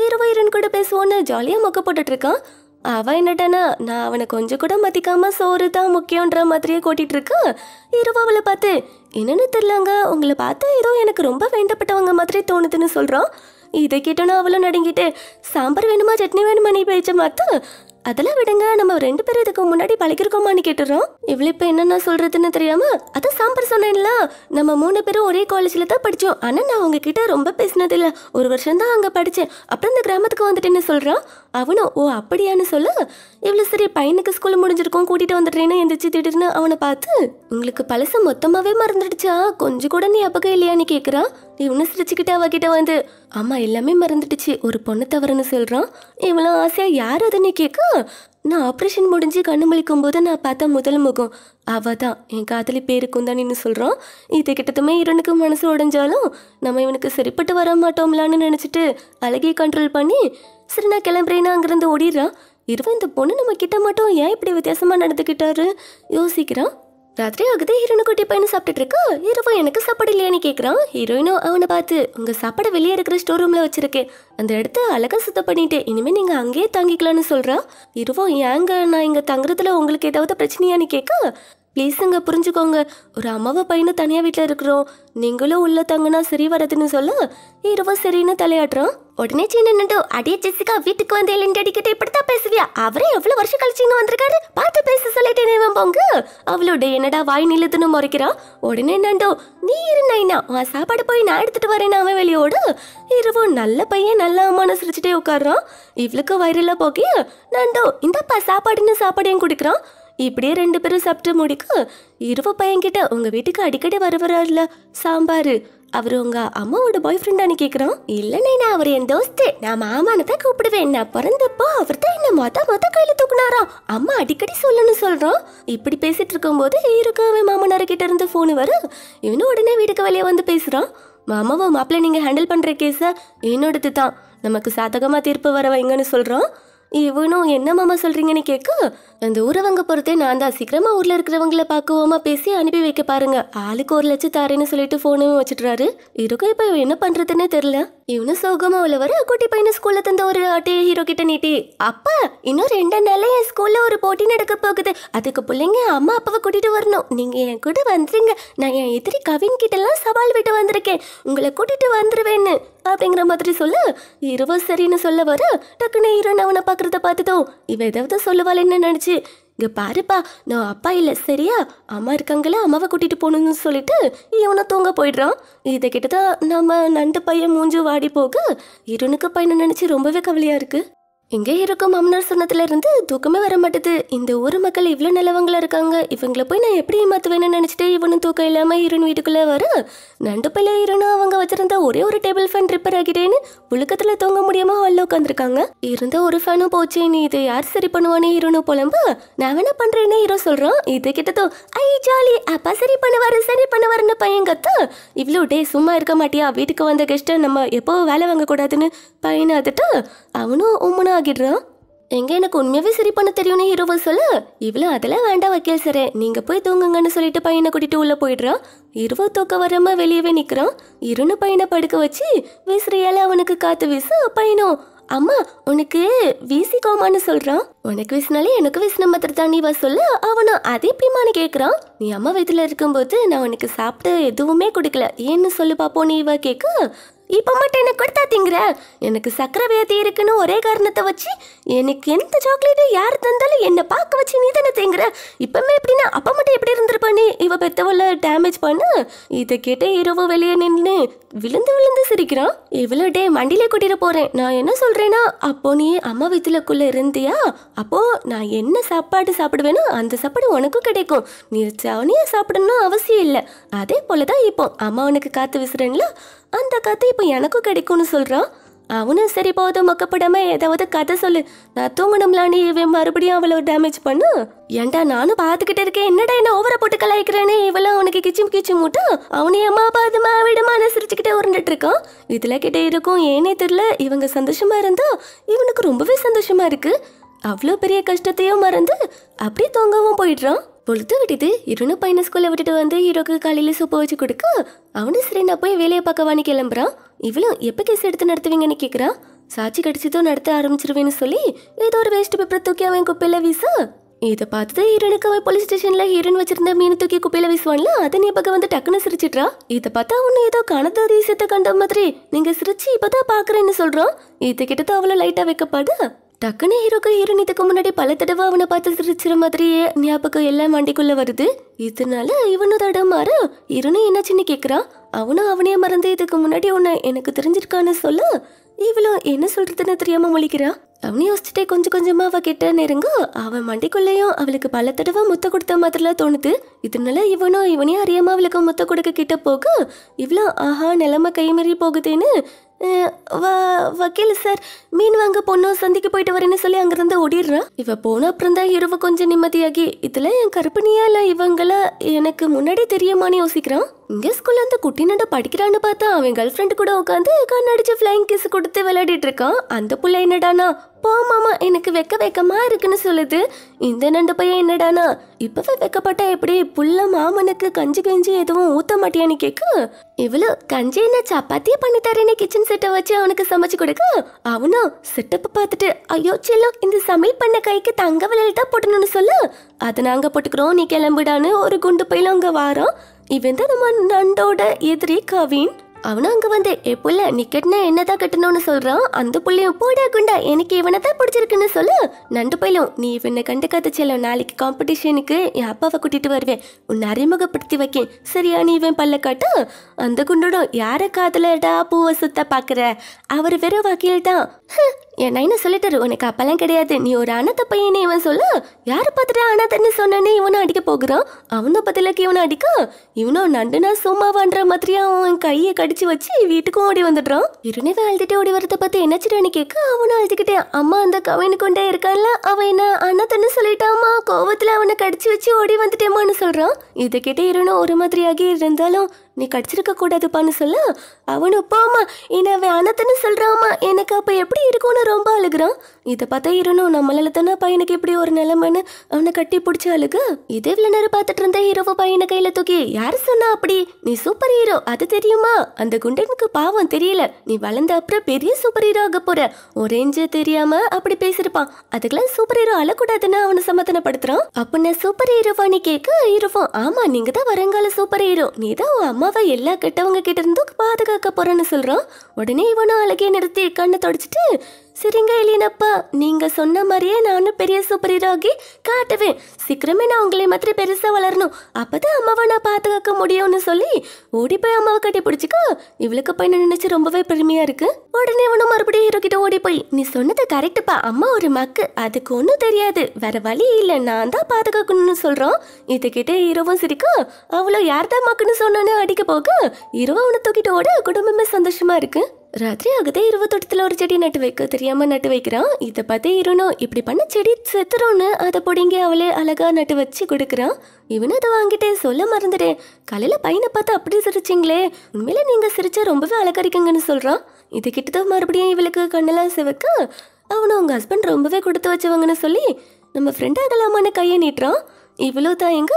இருவா இருன் கூட பேசுவோன்னு ஜாலியா மொக்க போட்டுட்டு இருக்கான். அவன் என்னட்டானா நான் அவனை கொஞ்சம் கூட மதிக்காம சோறு தான் முக்கியன்ற மாதிரியே கூட்டிட்டு இருக்கா இருவா அவளை பார்த்து என்னென்னு தெரிலங்க உங்களை பார்த்தா ஏதோ எனக்கு ரொம்ப வேண்டப்பட்டவங்க மாதிரி தோணுதுன்னு சொல்கிறான் இதை கேட்டோன்னா அவளும் நடுங்கிட்டு சாம்பார் வேணுமா சட்னி வேணுமா நீ பேச்ச மாத்தா அதெல்லாம் விடுங்க நம்ம ரெண்டு பேரும் இதுக்கு முன்னாடி பழகிருக்கோமான்னு கேட்டுறோம். இவ்வளோ இப்போ என்னென்ன சொல்றதுன்னு தெரியாம அதான் சாம்பார் சொன்னேன்ல. நம்ம மூணு பேரும் ஒரே காலேஜில் தான் படித்தோம் ஆனால் நான் உங்ககிட்ட ரொம்ப பேசினது இல்லை ஒரு வருஷம் தான் அங்கே படித்தேன் அப்புறம் இந்த கிராமத்துக்கு வந்துட்டேன்னு சொல்கிறான் அவனும் ஓ அப்படியான்னு சொல்ல. இவ்வளோ சரி பையனுக்கு ஸ்கூல் முடிஞ்சிருக்கோம் கூட்டிகிட்டு வந்துட்டேன்னு எந்திரிச்சு திடீர்னு அவனை பார்த்து உங்களுக்கு பழசு மொத்தமாகவே மறந்துடுச்சா? கொஞ்சம் கூட நீ அப்பக்கம் இல்லையான்னு கேட்குறான் இவனு சிரிச்சுக்கிட்டு அவகிட்ட வந்து அம்மா எல்லாமே மறந்துடுச்சு. ஒரு பொண்ணு தவறுன்னு சொல்கிறான் இவளும் ஆசையாக யார் அதுன்னு கேட்க? நான் ஆப்ரேஷன் முடிஞ்சு கண்ணு முழிக்கும் போது நான் பார்த்த முதல் முகம். அவ தான் என் காதலி பேருக்கும் தான் நின்று சொல்கிறான் இது கிட்டத்தமே இரனுக்கு மனசு உடைஞ்சாலும் நம்ம இவனுக்கு சரிப்பட்டு வர மாட்டோம்லான்னு நினச்சிட்டு அழகிய கண்ட்ரோல் பண்ணி சரி நான் கிளம்புறேன்னா அங்கேருந்து ஓடிடுறான். இருவன் இந்த பொண்ணு நம்ம கிட்ட மட்டும் ஏன் இப்படி வித்தியாசமாக நடந்துக்கிட்டாரு? யோசிக்கிறான். ராத்திரி ஆகுது ஹீரோனு குட்டி பையனை சாப்பிட்டுட்டு இருக்கா? ஹீரோவா எனக்கு சாப்பாடு இல்லையான்னு கேட்குறான் ஹீரோயினும் அவனை பார்த்து உங்கள் சாப்பாடை வெளியே இருக்கிற ஸ்டோர் ரூமில் வச்சிருக்கேன். அந்த இடத்த அழகாக சுத்தம் பண்ணிட்டு இனிமேல் நீங்கள் அங்கேயே தங்கிக்கலாம்னு சொல்கிறா ஹீரோவா ஏங்க நான் இங்கே தங்குறதுல உங்களுக்கு ஏதாவது பிரச்சனையான்னு கேட்க ப்ளீஸுங்க புரிஞ்சுக்கோங்க. ஒரு அம்மாவை பையனும் தனியாக வீட்டில் இருக்கிறோம். நீங்களும் உள்ள தங்குனா சரி வரதுன்னு சொல்ல. இரவு சரின்னு தலையாட்டுறான் உடனே சின்ன நின்று அடியே ஜெசிகா வீட்டுக்கு வந்து இல்லைன்னு அடிக்கிட்டு இப்படித்தான் பேசுவியா? அவரே எவ்வளோ வருஷம் கழிச்சு இங்கே வந்திருக்காரு? பார்த்து பேச சொல்லிட்டு இவன் போங்க. அவளோட என்னடா வாய் நிலுத்துன்னு முறைக்கிறான் உடனே நண்டோ நீ இரு நைனா. உன் சாப்பாடு போய் நான் எடுத்துட்டு வரேன் அவன் வெளியோடு இரவு நல்ல பையன் நல்ல அம்மானு சிரிச்சுட்டே உட்காடுறான் இவளுக்கு வயிறில் போக்கிய நண்டோ இந்தப்பா சாப்பாடுன்னு சாப்பாடையும் குடிக்கிறான். இப்படியே ரெண்டு பேரும் சாப்பிட்டு முடிக்க இருவ பையன்கிட்ட உங்கள் வீட்டுக்கு அடிக்கடி வருவார்ல சாம்பார். அவர் உங்கள் அம்மாவோட பாய் ஃப்ரெண்டானு கேட்குறோம் இல்லைண்ணே நான் அவர் என் தோஸ்து. நான் மாமானை தான் கூப்பிடுவேன். நான் பிறந்தப்போ அவர் தான் என்ன மொத்த மொத்த கையில் தூக்குனாராம். அம்மா அடிக்கடி சொல்லணும்னு சொல்கிறோம் இப்படி பேசிட்டு இருக்கும்போது ஹீரோக்கு அவன் மாமனார் கிட்ட இருந்து ஃபோனு வரும் இவனும் உடனே வீட்டுக்கு வெளியே வந்து பேசுகிறான் மாமாவும் மாப்பிள்ளை நீங்கள் ஹேண்டில் பண்ணுற கேஸை என்னோடது தான் நமக்கு சாதகமாக தீர்ப்பு வர வைங்கன்னு சொல்கிறோம் இவனும் என்ன மாமா சொல்கிறீங்கன்னு கேட்க அந்த உறவங்க பொறுத்தே நான் தான். சீக்கிரமா ஊர்ல இருக்கிறவங்கள பாக்குவோமா பேசி அனுப்பி வைக்க பாருங்க. ஆளுக்கு ஒரு லட்சம் தாரேன்னு சொல்லிட்டு போனும் வச்சுட்டுறாரு. இருக்க இப்ப என்ன பண்றதுன்னே தெரியல. இவனும் சோகமா உள்ள வர குட்டி பையனை ஸ்கூல்ல தந்த ஒரு ஆட்டையை ஹீரோ கிட்ட நீட்டி அப்பா இன்னும் ரெண்டு நாள்ல என் ஸ்கூல்ல ஒரு போட்டி நடக்க போகுது. அதுக்கு பிள்ளைங்க அம்மா அப்பாவை கூட்டிட்டு வரணும். நீங்க என் கூட வந்துருங்க. நான் என் எதிரி கவின் கிட்ட எல்லாம் சவால் விட்டு வந்திருக்கேன். உங்களை கூட்டிட்டு வந்துருவேன்னு. அப்படிங்கிற மாதிரி சொல்ல. இருவ சரின்னு சொல்ல வர டக்குன்னு ஹீரோன் அவனை பாக்குறத பார்த்துட்டோம். இவ ஏதாவது சொல்லுவாளேன்னு நினைச்சு இங்க பாருப்பா நான் அப்பா இல்லை சரியா? அம்மா இருக்காங்களா அம்மாவை கூட்டிட்டு போகணும்னு சொல்லிட்டு இவனை தூங்க போயிடுறான். இதை கிட்டதான் நம்ம நண்டு பையன் மூஞ்சு வாடி போக இருனுக்கு பையனை நினைச்சு ரொம்பவே கவலையா இருக்கு. எங்கே இருக்கும் மாமனார் சொன்னதுல இருந்து தூக்கமே வர மாட்டேது. இந்த ஊர் மக்கள் இவ்வளோ நல்லவங்களா இருக்காங்க. இவங்கள போய் நான் எப்படி ஏமாத்துவேன்னு நினச்சிட்டு இவனும் தூக்கம் இல்லாமல் இருன் வீட்டுக்குள்ளே வர? நண்டு பையில இருனும் அவங்க வச்சிருந்த ஒரே ஒரு டேபிள் ஃபேன் ரிப்பேர் ஆகிட்டேன்னு புழுக்கத்தில் தூங்க முடியாமல் ஹாலில் உட்காந்துருக்காங்க இருந்த ஒரு ஃபேனும் போச்சு. நீ இதை யார் சரி பண்ணுவானே இருனும் புலம்ப. நான் வேணா பண்ணுறேனே ஹீரோ சொல்கிறான் இது கிட்டத்தோ ஐ ஜாலி அப்பா சரி பண்ணுவார் சரி பண்ணுவாருன்னு பையன் கத்தா. இவ்வளோ டே சும்மா இருக்க மாட்டியா? வீட்டுக்கு வந்த கெஸ்ட்டை நம்ம எப்போ வேலை வாங்கக்கூடாதுன்னு. பையனை அதுட்டு அவனும் உம்முனா ஆகிடுறான் எங்க எனக்கு உண்மையாவே சரி பண்ண தெரியும்னு ஹீரோவை சொல்ல? இவ்வளோ அதெல்லாம் வேண்டாம் வக்கீல் சாரே. நீங்க போய் தூங்குங்கன்னு சொல்லிட்டு பையனை கூட்டிட்டு உள்ள போயிடுறான் இருவ தூக்க வராம வெளியவே நிக்கிறான் இருன்னு பையனை படுக்க வச்சு விசிறியால அவனுக்கு காத்து வீச பையனும் அம்மா உனக்கு வீசிக்கோமான்னு சொல்றான் உனக்கு வீசினாலே எனக்கு வீசின மாதிரி தான் நீ வா சொல்ல. அவனும் அதே பிமானு கேட்கறான் நீ அம்மா வயித்துல இருக்கும்போது நான் உனக்கு சாப்பிட்டு எதுவுமே கொடுக்கல. ஏன்னு சொல்லு பாப்போம் நீ இவ கேட்க இப்போ மட்டும் எனக்கு கொடுத்தா திங்கிற? எனக்கு சக்கரை வியாதி இருக்குன்னு ஒரே காரணத்தை வச்சு எனக்கு எந்த சாக்லேட்டு யார் தந்தாலும் என்னை பார்க்க வச்சு நீ தானே தேங்குற? இப்பவுமே எப்படின்னா அப்பா மட்டும் எப்படி இருந்திருப்பானே நீ? இவ பெத்தவள டேமேஜ் பண்ண. இதை கேட்டே இரவு வெளியே நின்று விழுந்து விழுந்து சிரிக்கிறான். இவ்வளோ டே மண்டியில கூட்டிட்டு போறேன். நான் என்ன சொல்றேன்னா அப்போ நீ அம்மா வீட்டுலக்குள்ள இருந்தியா? அப்போ நான் என்ன சாப்பாடு சாப்பிடுவேனோ அந்த சாப்பாடு உனக்கும் கிடைக்கும். நீ சவனியா சாப்பிடணும்னு அவசியம் இல்லை. அதே போலதான் இப்போ. அம்மா உனக்கு காத்து விசுறேன்ல. அந்த கதை இப்போ எனக்கும் கிடைக்கும்னு சொல்கிறான் அவனும் சரி போதும் மொக்கப்படாம ஏதாவது கதை சொல்லு. நான் தூங்கணும்லான்னு இவன் மறுபடியும் அவளை டேமேஜ் பண்ணு. ஏன்டா நானும் பார்த்துக்கிட்டே இருக்கேன். என்னடா என்ன ஓவரை போட்டு கலாய்க்கிறேன்னு இவளும் அவனுக்கு கிச்சும் கிச்சு மூட்டா? அவனை அம்மா பாதுமா விடமா சிரிச்சுக்கிட்டே உருண்டுட்டு இருக்கான் இதில் கிட்டே இருக்கும். ஏனே தெரியல இவங்க சந்தோஷமா இருந்தா இவனுக்கு ரொம்பவே சந்தோஷமா இருக்கு. அவ்வளோ பெரிய கஷ்டத்தையும் மறந்து அப்படியே தூங்கவும் போயிடுறான். பொழுது விடுது. இருன்னு பையனை ஸ்கூலில் விட்டுட்டு வந்து ஹீரோக்கு காலையில் சூப்பை வச்சு கொடுக்க அவனும் சரி நான் போய் வேலையை பார்க்கவான்னு கிளம்புறான் இவளும் எப்போ கேஸ் எடுத்து நடத்துவீங்கன்னு கேட்குறான் சாட்சி கடிச்சதும் நடத்த ஆரம்பிச்சிருவேன்னு சொல்லி ஏதோ ஒரு வேஸ்ட் பேப்பரை தூக்கி அவன் குப்பையில் வீசா. இதை பார்த்துட்டு ஹீரோனுக்கு அவன் போலீஸ் ஸ்டேஷனில் ஹீரோன் வச்சிருந்த மீன் தூக்கி குப்பையில் வீசுவான்ல அதை நீ பக்கம் வந்து டக்குன்னு சிரிச்சிட்றா? இதை பார்த்தா அவனு ஏதோ கணத்த அதிசயத்தை கண்ட மாதிரி. நீங்கள் சிரிச்சு இப்பதான் பார்க்குறேன்னு சொல்கிறான் இது தான் அவ்வளோ லைட்டாக வைக்கப்பாடு. டக்குன்னு ஹீரோக்கு ஹீரோனித்துக்கு இதுக்கு முன்னாடி பல தடவை அவனை பார்த்து சிரிச்சிற மாதிரியே ஞாபகம் எல்லாம் வண்டிக்குள்ள வருது. இதனால இவனும் தடமாற ஹீரோனும் என்னாச்சுன்னு கேட்குறான் அவனும் அவனையே மறந்து இதுக்கு முன்னாடி உன்னை எனக்கு தெரிஞ்சிருக்கான்னு சொல்ல. இவளும் என்ன சொல்றதுன்னு தெரியாம முழிக்கிறா? அவனை யோசிச்சுட்டே கொஞ்சம் கொஞ்சமா அவ கிட்ட நெருங்க. அவன் மண்டிக்குள்ளேயும் அவளுக்கு பல தடவை முத்த கொடுத்த மாதிரிலாம் தோணுது. இதனால இவனும் இவனையும் அறியாம அவளுக்கு முத்த கொடுக்க கிட்ட போக. இவ்வளோ ஆஹா நிலைமை கைமறி போகுதேன்னு வக்கீல் சார் மீன் வாங்க பொண்ணும் சந்திக்கு போயிட்டு வரேன்னு சொல்லி அங்கேருந்து ஓடிடுறான். இவ போன அப்புறம் தான் இரவு கொஞ்சம் நிம்மதியாகி இதில் என் கற்பனையா இல்லை இவங்களா எனக்கு முன்னாடி தெரியுமான்னு யோசிக்கிறான். இங்கே ஸ்கூல்ல அந்த குட்டி நண்ட படிக்கிறான்னு பார்த்தா அவன் கேர்ள் ஃப்ரெண்டு கூட உட்காந்து கண்ணடிச்சு ஃப்ளைங் கிஸ் கொடுத்து விளையாடிட்டு இருக்கான். அந்த புள்ள என்னடானா போ மாமா. எனக்கு வெக்க வெக்கமா இருக்குன்னு சொல்லுது. இந்த நண்டு பையன் என்னடானா? இப்பவே வெக்கப்பட்டா எப்படி புள்ள மாமனுக்கு கஞ்சி கஞ்சி எதுவும் ஊத்த மாட்டியான்னு கேட்க இவ்வளோ கஞ்சி என்ன சப்பாத்தியே பண்ணி தரேன்னு கிச்சன் செட்டை வச்சு அவனுக்கு சமைச்சு கொடுக்க? அவனும் செட்டப் பார்த்துட்டு ஐயோ செல்லம் இந்த சமையல் பண்ண கைக்கு தங்க விலையில தான் போட்டணும்னு சொல்லு. அதை நாங்க போட்டுக்கிறோம் நீ கிளம்பிடான்னு ஒரு குண்டு பையில அங்க வாரோம் இவன் தான் நம்ம நண்டோட எதிரி கவின். அவனும் அங்கே வந்து என் புள்ள நீ கட்டினா என்னதான் கட்டணும்னு சொல்கிறான் அந்த புள்ளையும் போடா குண்டா எனக்கு இவனை தான் பிடிச்சிருக்குன்னு சொல்லு. நண்டு போயிலும் நீ இவனை கண்டுக்காத செல்லும் நாளைக்கு காம்படிஷனுக்கு என் அப்பாவை கூட்டிகிட்டு வருவேன். உன்னை அறிமுகப்படுத்தி வைக்கேன். சரியா நீ இவன் பல்ல காட்டு? அந்த குண்டோடும் யாரை காதலடா பூவை சுத்த பார்க்குற அவர் வெறும் வக்கீல் தான் என் நைன சொல்லிட்டாரு உனக்கு அப்பெல்லாம் கிடையாது. நீ ஒரு அனத்த பையனே இவன் சொல்ல. யாரை பார்த்துட்டு அனத்தன்னு சொன்னனே இவனை அடிக்க போகிறான்? அவனும் பதிலுக்கு இவனை அடிக்க? இவனும் நண்டுனா சும்மாவான்ற மாதிரியா அவன் கையை கடிச்சு வச்சு வீட்டுக்கும் ஓடி வந்துடுறான். இருநேவன் அழுதுட்டு ஓடி வரத பார்த்து என்னாச்சுன்னு கேட்க அவனும் அழுதுகிட்டே அம்மா அந்த கவினு கொண்டே இருக்கான்ல அவன் என்ன அனத்தன்னு சொல்லிட்டாமா? கோவத்துல அவனை கடிச்சு வச்சு ஓடி வந்துட்டேமான்னு சொல்றான். இதை கேட்டு இருனும் ஒரு மாதிரியாகி இருந்தாலும் நீ கடிச்சிருக்க கூடாதுப்பான்னு சொல்ல. அவனு போமா என்ன அவன் அனத்துன்னு சொல்கிறாமா எனக்கு அப்போ எப்படி இருக்கும்னு ரொம்ப அழுகுறான். இதை பார்த்தா இருணும் நம்மளால தானே பையனுக்கு இப்படி ஒரு நிலைமைன்னு அவனை கட்டி பிடிச்சி அழுக இதே இவ்வளவு நேரம் பார்த்துட்டு இருந்த ஹீரோவை பையனை கையில தூக்கி யாரு சொன்னா அப்படி? நீ சூப்பர் ஹீரோ அது தெரியுமா? அந்த குண்டனுக்கு பாவம் தெரியல. நீ வளர்ந்த அப்புறம் பெரிய சூப்பர் ஹீரோ ஆக போற. ஒரேஞ்சு தெரியாம அப்படி பேசிருப்பான் அதுக்கெல்லாம் சூப்பர் ஹீரோ அழக்கூடாதுன்னு அவனை சமாதானப்படுத்துறான்? அப்ப நான் சூப்பர் ஹீரோவா நீ கேட்க ஹீரோவா ஆமா நீங்க தான் வருங்கால சூப்பர் ஹீரோ நீ தான் உன் அம்மாவை எல்லா கெட்டவங்க கிட்ட இருந்தும் பாதுகாக்க போறேன்னு சொல்றான். உடனே இவனும் அழகிய நிறுத்தி கண்ணை தொடச்சிட்டு சரிங்க எலினப்பா நீங்க சொன்ன மாதிரியே நானும் பெரிய சூப்பர் ஹீரோ ஆகி காட்டுவேன். சீக்கிரமே நான் உங்களை மாதிரி பெருசா வளரணும். அப்பதான் அம்மாவை நான் பாதுகாக்க முடியும்னு சொல்லி ஓடி போய் அம்மாவை கட்டி பிடிச்சிக்கோ இவளுக்கு போய் நினைச்சு ரொம்பவே பெருமையா இருக்கு. உடனே இவனும் மறுபடியும் ஹீரோ கிட்ட ஓடி போய் நீ சொன்னது கரெக்டுப்பா அம்மா ஒரு மக்கு. அதுக்கு ஒன்றும் தெரியாது. வேற வழி இல்லை. நான் தான் பாதுகாக்கணும்னு சொல்றோம். இதை ஹீரோவும் சிரிக்கும் அவ்வளோ யார் தான் மக்குன்னு சொன்னானே அடிக்க போக ஹீரோவை அவனை தூக்கிட்டு ஓட. குடும்பமே சந்தோஷமா இருக்கு. ராத்திரி ஆகுதே இருபது தோட்டத்தில் ஒரு செடி நட்டு வைக்க தெரியாமல் நட்டு வைக்கிறான். இதை பார்த்து இருணும். இப்படி பண்ண செடி செத்துறோன்னு அதை பிடிங்கி அவளே அழகாக நட்டு வச்சு கொடுக்குறான். இவனும் அதை வாங்கிட்டே சொல்ல மறந்துட்டேன். காலையில் பையனை பார்த்து அப்படி சிரிச்சிங்களே. உண்மையில நீங்கள் சிரிச்சா ரொம்பவே அழகா இருக்கீங்கன்னு சொல்கிறான் இது கிட்டத்தான் மறுபடியும் இவளுக்கு கண்ணெல்லாம் சிவக்க அவனை உங்கள் ஹஸ்பண்ட் ரொம்பவே கொடுத்து வச்சவங்கன்னு சொல்லி நம்ம ஃப்ரெண்ட் ஆகலாமான்னு கையை நீட்டுறான். இவ்வளோ தான் எங்க?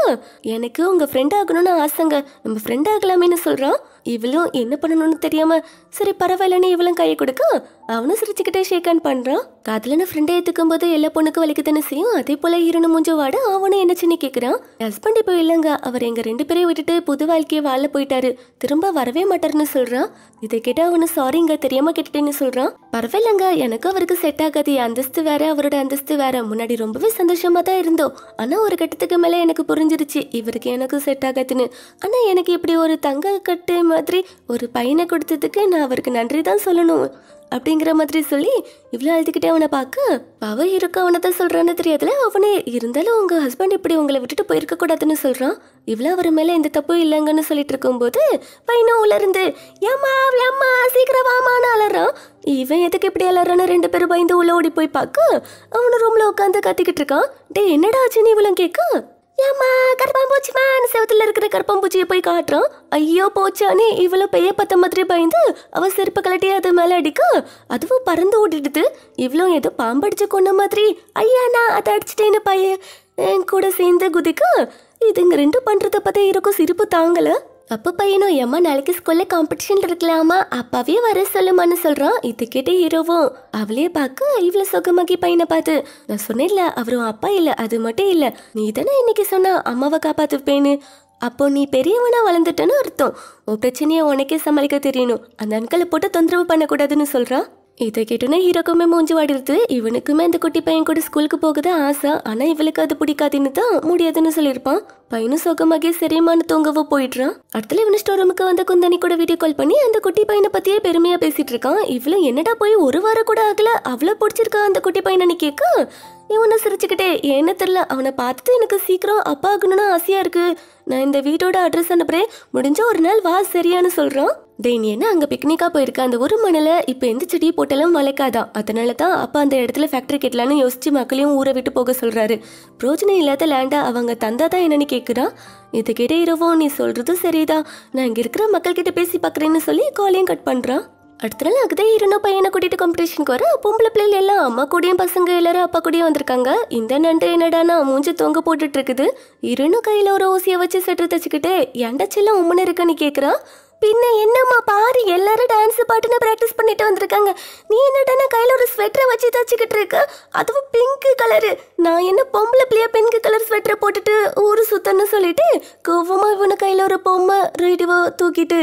எனக்கு உங்கள் ஃப்ரெண்ட் ஆகணும்னு ஆசைங்க. நம்ம ஃப்ரெண்ட் ஆகலாமேன்னு சொல்கிறான் இவளும் என்ன பண்ணணும்னு தெரியாமல் சரி பரவாயில்லன்னு இவளும் கையை கொடுக்க? அவனும் சிரிச்சுக்கிட்டே ஷேக் ஹேண்ட் கதையில நான் ஃப்ரெண்டை ஏற்றுக்கும் போது எல்லா பொண்ணுக்கும் வலிக்குதானே செய்யும். அதே போல் ஹீரோனு மூஞ்ச வாட அவனும் என்ன சின்ன கேட்குறான் ஹஸ்பண்ட் இப்போ இல்லைங்க. அவர் எங்கள் ரெண்டு பேரையும் விட்டுட்டு புது வாழ்க்கையை வாழ போயிட்டாரு. திரும்ப வரவே மாட்டார்னு சொல்கிறான் இதை கேட்டு அவனு சாரிங்க தெரியாம கேட்டுட்டேன்னு சொல்கிறான் பரவாயில்லங்க. எனக்கு அவருக்கு செட் ஆகாது. அந்தஸ்து வேற அவரோட அந்தஸ்து வேற. முன்னாடி ரொம்பவே சந்தோஷமாக தான் இருந்தோம். ஆனால் ஒரு கட்டத்துக்கு மேலே எனக்கு புரிஞ்சிருச்சு. இவருக்கு எனக்கு செட் ஆகாதுன்னு. ஆனால் எனக்கு இப்படி ஒரு தங்க கட்டு மாதிரி ஒரு பையனை கொடுத்ததுக்கு நான் அவருக்கு நன்றி தான் சொல்லணும். அப்படிங்கிற மாதிரி சொல்லி இவ்வளோ அழுதுகிட்டே அவனை பார்க்க அவ இருக்க அவனை தான் சொல்கிறான்னு தெரியாதுல? அவனே இருந்தாலும் உங்கள் ஹஸ்பண்ட் இப்படி உங்களை விட்டுட்டு போயிருக்க கூடாதுன்னு சொல்கிறான் இவ்வளோ அவர் மேலே எந்த தப்பும் இல்லைங்கன்னு சொல்லிட்டு இருக்கும்போது பையனும் உள்ளேருந்து இருந்து ஏமா ஏம்மா சீக்கிரம் வாமான்னு அலறான். இவன் எதுக்கு இப்படி அலறான்னு ரெண்டு பேரும் பயந்து உள்ள ஓடி போய் பார்க்க அவனை ரூமில் உட்காந்து கத்திக்கிட்டு இருக்கான். டே என்னடா ஆச்சுன்னு இவ்வளோ கேட்க? ஏம்மா கருப்பாம்பூச்சிமான்னு செவத்துல இருக்கிற கருப்பாம்பூச்சியை போய் காட்டுறான். ஐயோ போச்சானே இவ்வளோ பெய்ய பத்த மாதிரி பயந்து அவ செருப்பு கலட்டி அது மேலே அடிக்க. அதுவும் பறந்து ஓடிடுது. இவ்வளோ ஏதோ பாம்படிச்சு கொண்ட மாதிரி. ஐயா நான் அதை அடிச்சிட்டேன்னு பையன் என் கூட சேர்ந்து குதிக்க. இதுங்க ரெண்டும் பண்றத பார்த்தா இருக்கும் சிரிப்பு தாங்கலை. அப்போ பையனும் எம்மா நாளைக்கு ஸ்கூல்ல காம்படிஷன் இருக்கலாமா? அப்பாவே வர சொல்லுமான்னு சொல்றான். இது கிட்ட இரவும். அவளே பார்க்க இவ்வளவு சுகமாக்கி பையனை பார்த்து நான் சொன்னேன்ல அவரும் அப்பா இல்ல அது மட்டும் இல்ல. நீ தானே இன்னைக்கு சொன்னா அம்மாவை காப்பாத்துப்பேன்னு. அப்போ நீ பெரியவனா வளர்ந்துட்டேன்னு அர்த்தம். உன் பிரச்சனையை உனக்கே சமாளிக்க தெரியணும். அந்த அன்களை போட்டு தொந்தரவு பண்ணக்கூடாதுன்னு சொல்றான். இதை கேட்டோன்னே ஹீரோக்குமே மூஞ்சி வாடிடுது. இவனுக்குமே அந்த குட்டி பையன் கூட ஸ்கூலுக்கு போகுது ஆசை. ஆனால் இவளுக்கு அது பிடிக்காதுன்னு தான் முடியாதுன்னு சொல்லியிருப்பான். பையனும் சோகமாகி சரியமான தூங்கவோ போயிடுறான். அடுத்துல இவனு ஸ்டோர் ரூமுக்கு வந்த குந்தனி கூட வீடியோ கால் பண்ணி அந்த குட்டி பையனை பத்தியே பெருமையா பேசிட்டு இருக்கான் இவ்வளவு என்னடா போய் ஒரு வாரம் கூட ஆகல? அவ்வளவு பிடிச்சிருக்கா அந்த குட்டி பையனை கேட்க இவனை சிரிச்சுக்கிட்டே என்ன தெரியல. அவனை பார்த்துட்டு எனக்கு சீக்கிரம் அப்பா ஆகணும்னு ஆசையா இருக்கு. நான் இந்த வீட்டோட அட்ரஸ் அனுப்புறேன். முடிஞ்ச ஒரு நாள் வா சரியான்னு சொல்றான். டேய் நீ என்ன அங்கே பிக்னிக்காக போயிருக்க அந்த ஒரு மணல இப்போ எந்த செடியை போட்டாலும் முளைக்காதான் அதனால தான் அப்பா அந்த இடத்துல ஃபேக்டரி கட்டலான்னு யோசிச்சு மக்களையும் ஊரை விட்டு போக சொல்கிறாரு பிரோஜனம் இல்லாத லேண்டை அவங்க தந்தாதான் என்னன்னு கேட்குறான் இதை கேட்ட இரவோ நீ சொல்றது சரிதான். நான் இங்கே இருக்கிற மக்கள்கிட்ட பேசி பார்க்குறேன்னு சொல்லி காலையும் கட் பண்ணுறான் அடுத்த நாள் அகதே இருந்தோ பையனை கூட்டிட்டு காம்படிஷனுக்கு வர பொம்பளை பிள்ளைகள் எல்லாம் அம்மா கூடயும் பசங்க எல்லாரும் அப்பா கூடயும் வந்திருக்காங்க. இந்த நண்டு என்னடானா மூஞ்சி தொங்க போட்டுட்டு இருக்குது. இருணும் கையில ஒரு ஊசியை வச்சு செட்டு தச்சுக்கிட்டு ஏன்டா செல்லம் உம்மன இருக்கன்னு கேட்குறான் பின்ன என்னம்மா பாரு எல்லாரும் டான்ஸ் பாட்டுன்னு ப்ராக்டிஸ் பண்ணிட்டு வந்திருக்காங்க. நீ என்னடானா கையில ஒரு ஸ்வெட்டரை வச்சு தச்சுக்கிட்டு இருக்க? அதுவும் பிங்க் கலரு நான் என்ன பொம்பளை பிள்ளையா பிங்க் கலர் ஸ்வெட்டரை போட்டுட்டு ஊரு சுத்தன்னு சொல்லிட்டு கோவமா இவனு கையில ஒரு பொம்மை ரேடியோ தூக்கிட்டு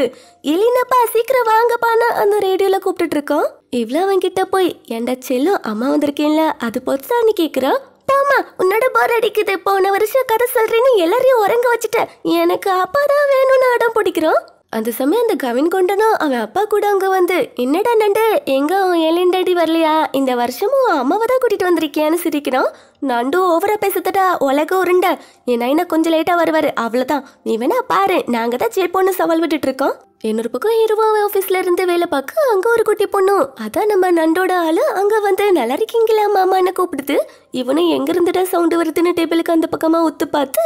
எலினப்பா சீக்கிரம் வாங்கப்பான்னு அந்த ரேடியோல கூப்பிட்டுட்டு இருக்கோம். இவ்வளவு அவன்கிட்ட போய் ஏன்டா செல்லும் அம்மா வந்திருக்கேன்ல அது பொத்தான்னு கேட்குறான் போமா உன்னோட போர் அடிக்குது. போன வருஷம் கதை சொல்றேன்னு எல்லாரையும் உறங்க வச்சுட்ட எனக்கு அப்பா தான் வேணும்னு அடம் பிடிக்கிறோம். அந்த சமயம் அந்த கவின் கொண்டனும் அவன் அப்பா கூட அங்கே வந்து என்னடா நண்டு எங்கே உன் வரலையா? இந்த வருஷமும் அம்மாவை தான் கூட்டிட்டு வந்திருக்கியான்னு சிரிக்கிறான். நண்டு ஓவரா பேசுதடா உலக உருண்டை. என் நைனா கொஞ்சம் லேட்டாக வருவார் அவ்வளோதான் நீ வேணா பாரு நாங்கள் தான் சேப்போன்னு சவால் விட்டுட்டு இருக்கோம் இன்னொரு பக்கம் ஹீரோவா ஆஃபீஸில் இருந்து வேலை பார்க்க அங்கே ஒரு குட்டி பொண்ணு. அதான் நம்ம நண்டோட ஆள் அங்கே வந்து நல்லா இருக்கீங்களா மாமான்னு கூப்பிடுது. இவனும் எங்கேருந்துடா சவுண்டு வருதுன்னு டேபிளுக்கு அந்த பக்கமாக ஒத்து பார்த்து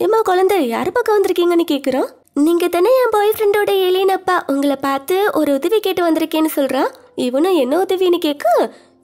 ஏம்மா குழந்தை யார் பக்கம் வந்திருக்கீங்கன்னு கேட்குறான் நீங்கள் தானே என் பாய் ஃப்ரெண்டோட ஏலியன் அப்பா? உங்களை பார்த்து ஒரு உதவி கேட்டு வந்திருக்கேன்னு சொல்கிறான் இவனும் என்ன உதவின்னு கேட்க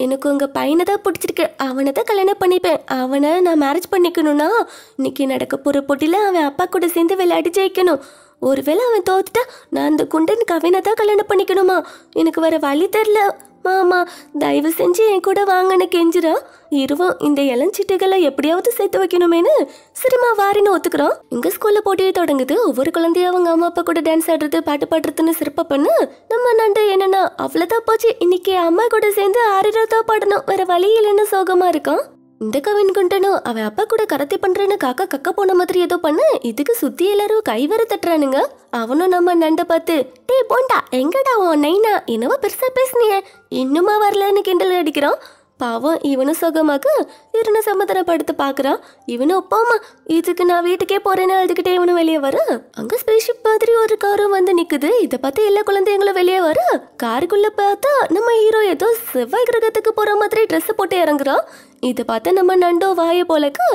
எனக்கு உங்கள் பையனை தான் பிடிச்சிருக்கு. அவனை தான் கல்யாணம் பண்ணிப்பேன். அவனை நான் மேரேஜ் பண்ணிக்கணும்னா இன்னைக்கு நடக்க போகிற போட்டியில் அவன் அப்பா கூட சேர்ந்து விளையாடி ஜெயிக்கணும். ஒருவேளை அவன் தோத்துட்டா நான் அந்த குண்டன் கவினை தான் கல்யாணம் பண்ணிக்கணுமா? எனக்கு வர வழி தெரில மாமா தயவு செஞ்சு என் கூட வாங்கன்னு கெஞ்சிரா இருவம் இந்த இளஞ்சிட்டுகளை எப்படியாவது சேர்த்து வைக்கணுமேனு சரிம்மா வாரின்னு ஒத்துக்கிறோம் எங்க ஸ்கூல்ல போட்டியே தொடங்குது. ஒவ்வொரு குழந்தையும் அவங்க அம்மா அப்பா கூட டான்ஸ் ஆடுறது பாட்டு பாடுறதுன்னு சிறப்பா பண்ணு. நம்ம நண்டு என்னன்னா அவ்வளவுதான் போச்சு. இன்னைக்கு அம்மா கூட சேர்ந்து ஆறிரதா பாடணும். வேற வழி இல்லைன்னு சோகமா இருக்கான். இந்த கவின் குண்டனும் அவன் அப்பா கூட கரத்தை பண்றேன்னு காக்கா கக்க போன மாதிரி ஏதோ பண்ண. இதுக்கு சுத்தி எல்லாரும் கைவர தட்டுறானுங்க. அவனும் நம்ம நண்டை பார்த்து டேய் போண்டா எங்கடா உன் நைனா? என்னவோ பெருசா பேசுனிய. இன்னுமா வரலன்னு கிண்டல் அடிக்கிறான். பாவம் இவனும் சுகமாக்கு இருன சமாதானப்படுத்த பார்க்குறான். இவனும் போமா இதுக்கு நான் வீட்டுக்கே போறேன்னு அழுதுகிட்டே இவனும் வெளியே வர. அங்க ஸ்பேஸ்ஷிப் மாதிரி ஒரு காரும் வந்து நிக்குது. இதை பார்த்து எல்லா குழந்தைங்களும் வெளியே வர. காருக்குள்ள பார்த்தா நம்ம ஹீரோ ஏதோ செவ்வாய் கிரகத்துக்கு போற மாதிரி Dress போட்டு இறங்குறான். இதை பார்த்து நம்ம நண்டோ வாய போலக்கு.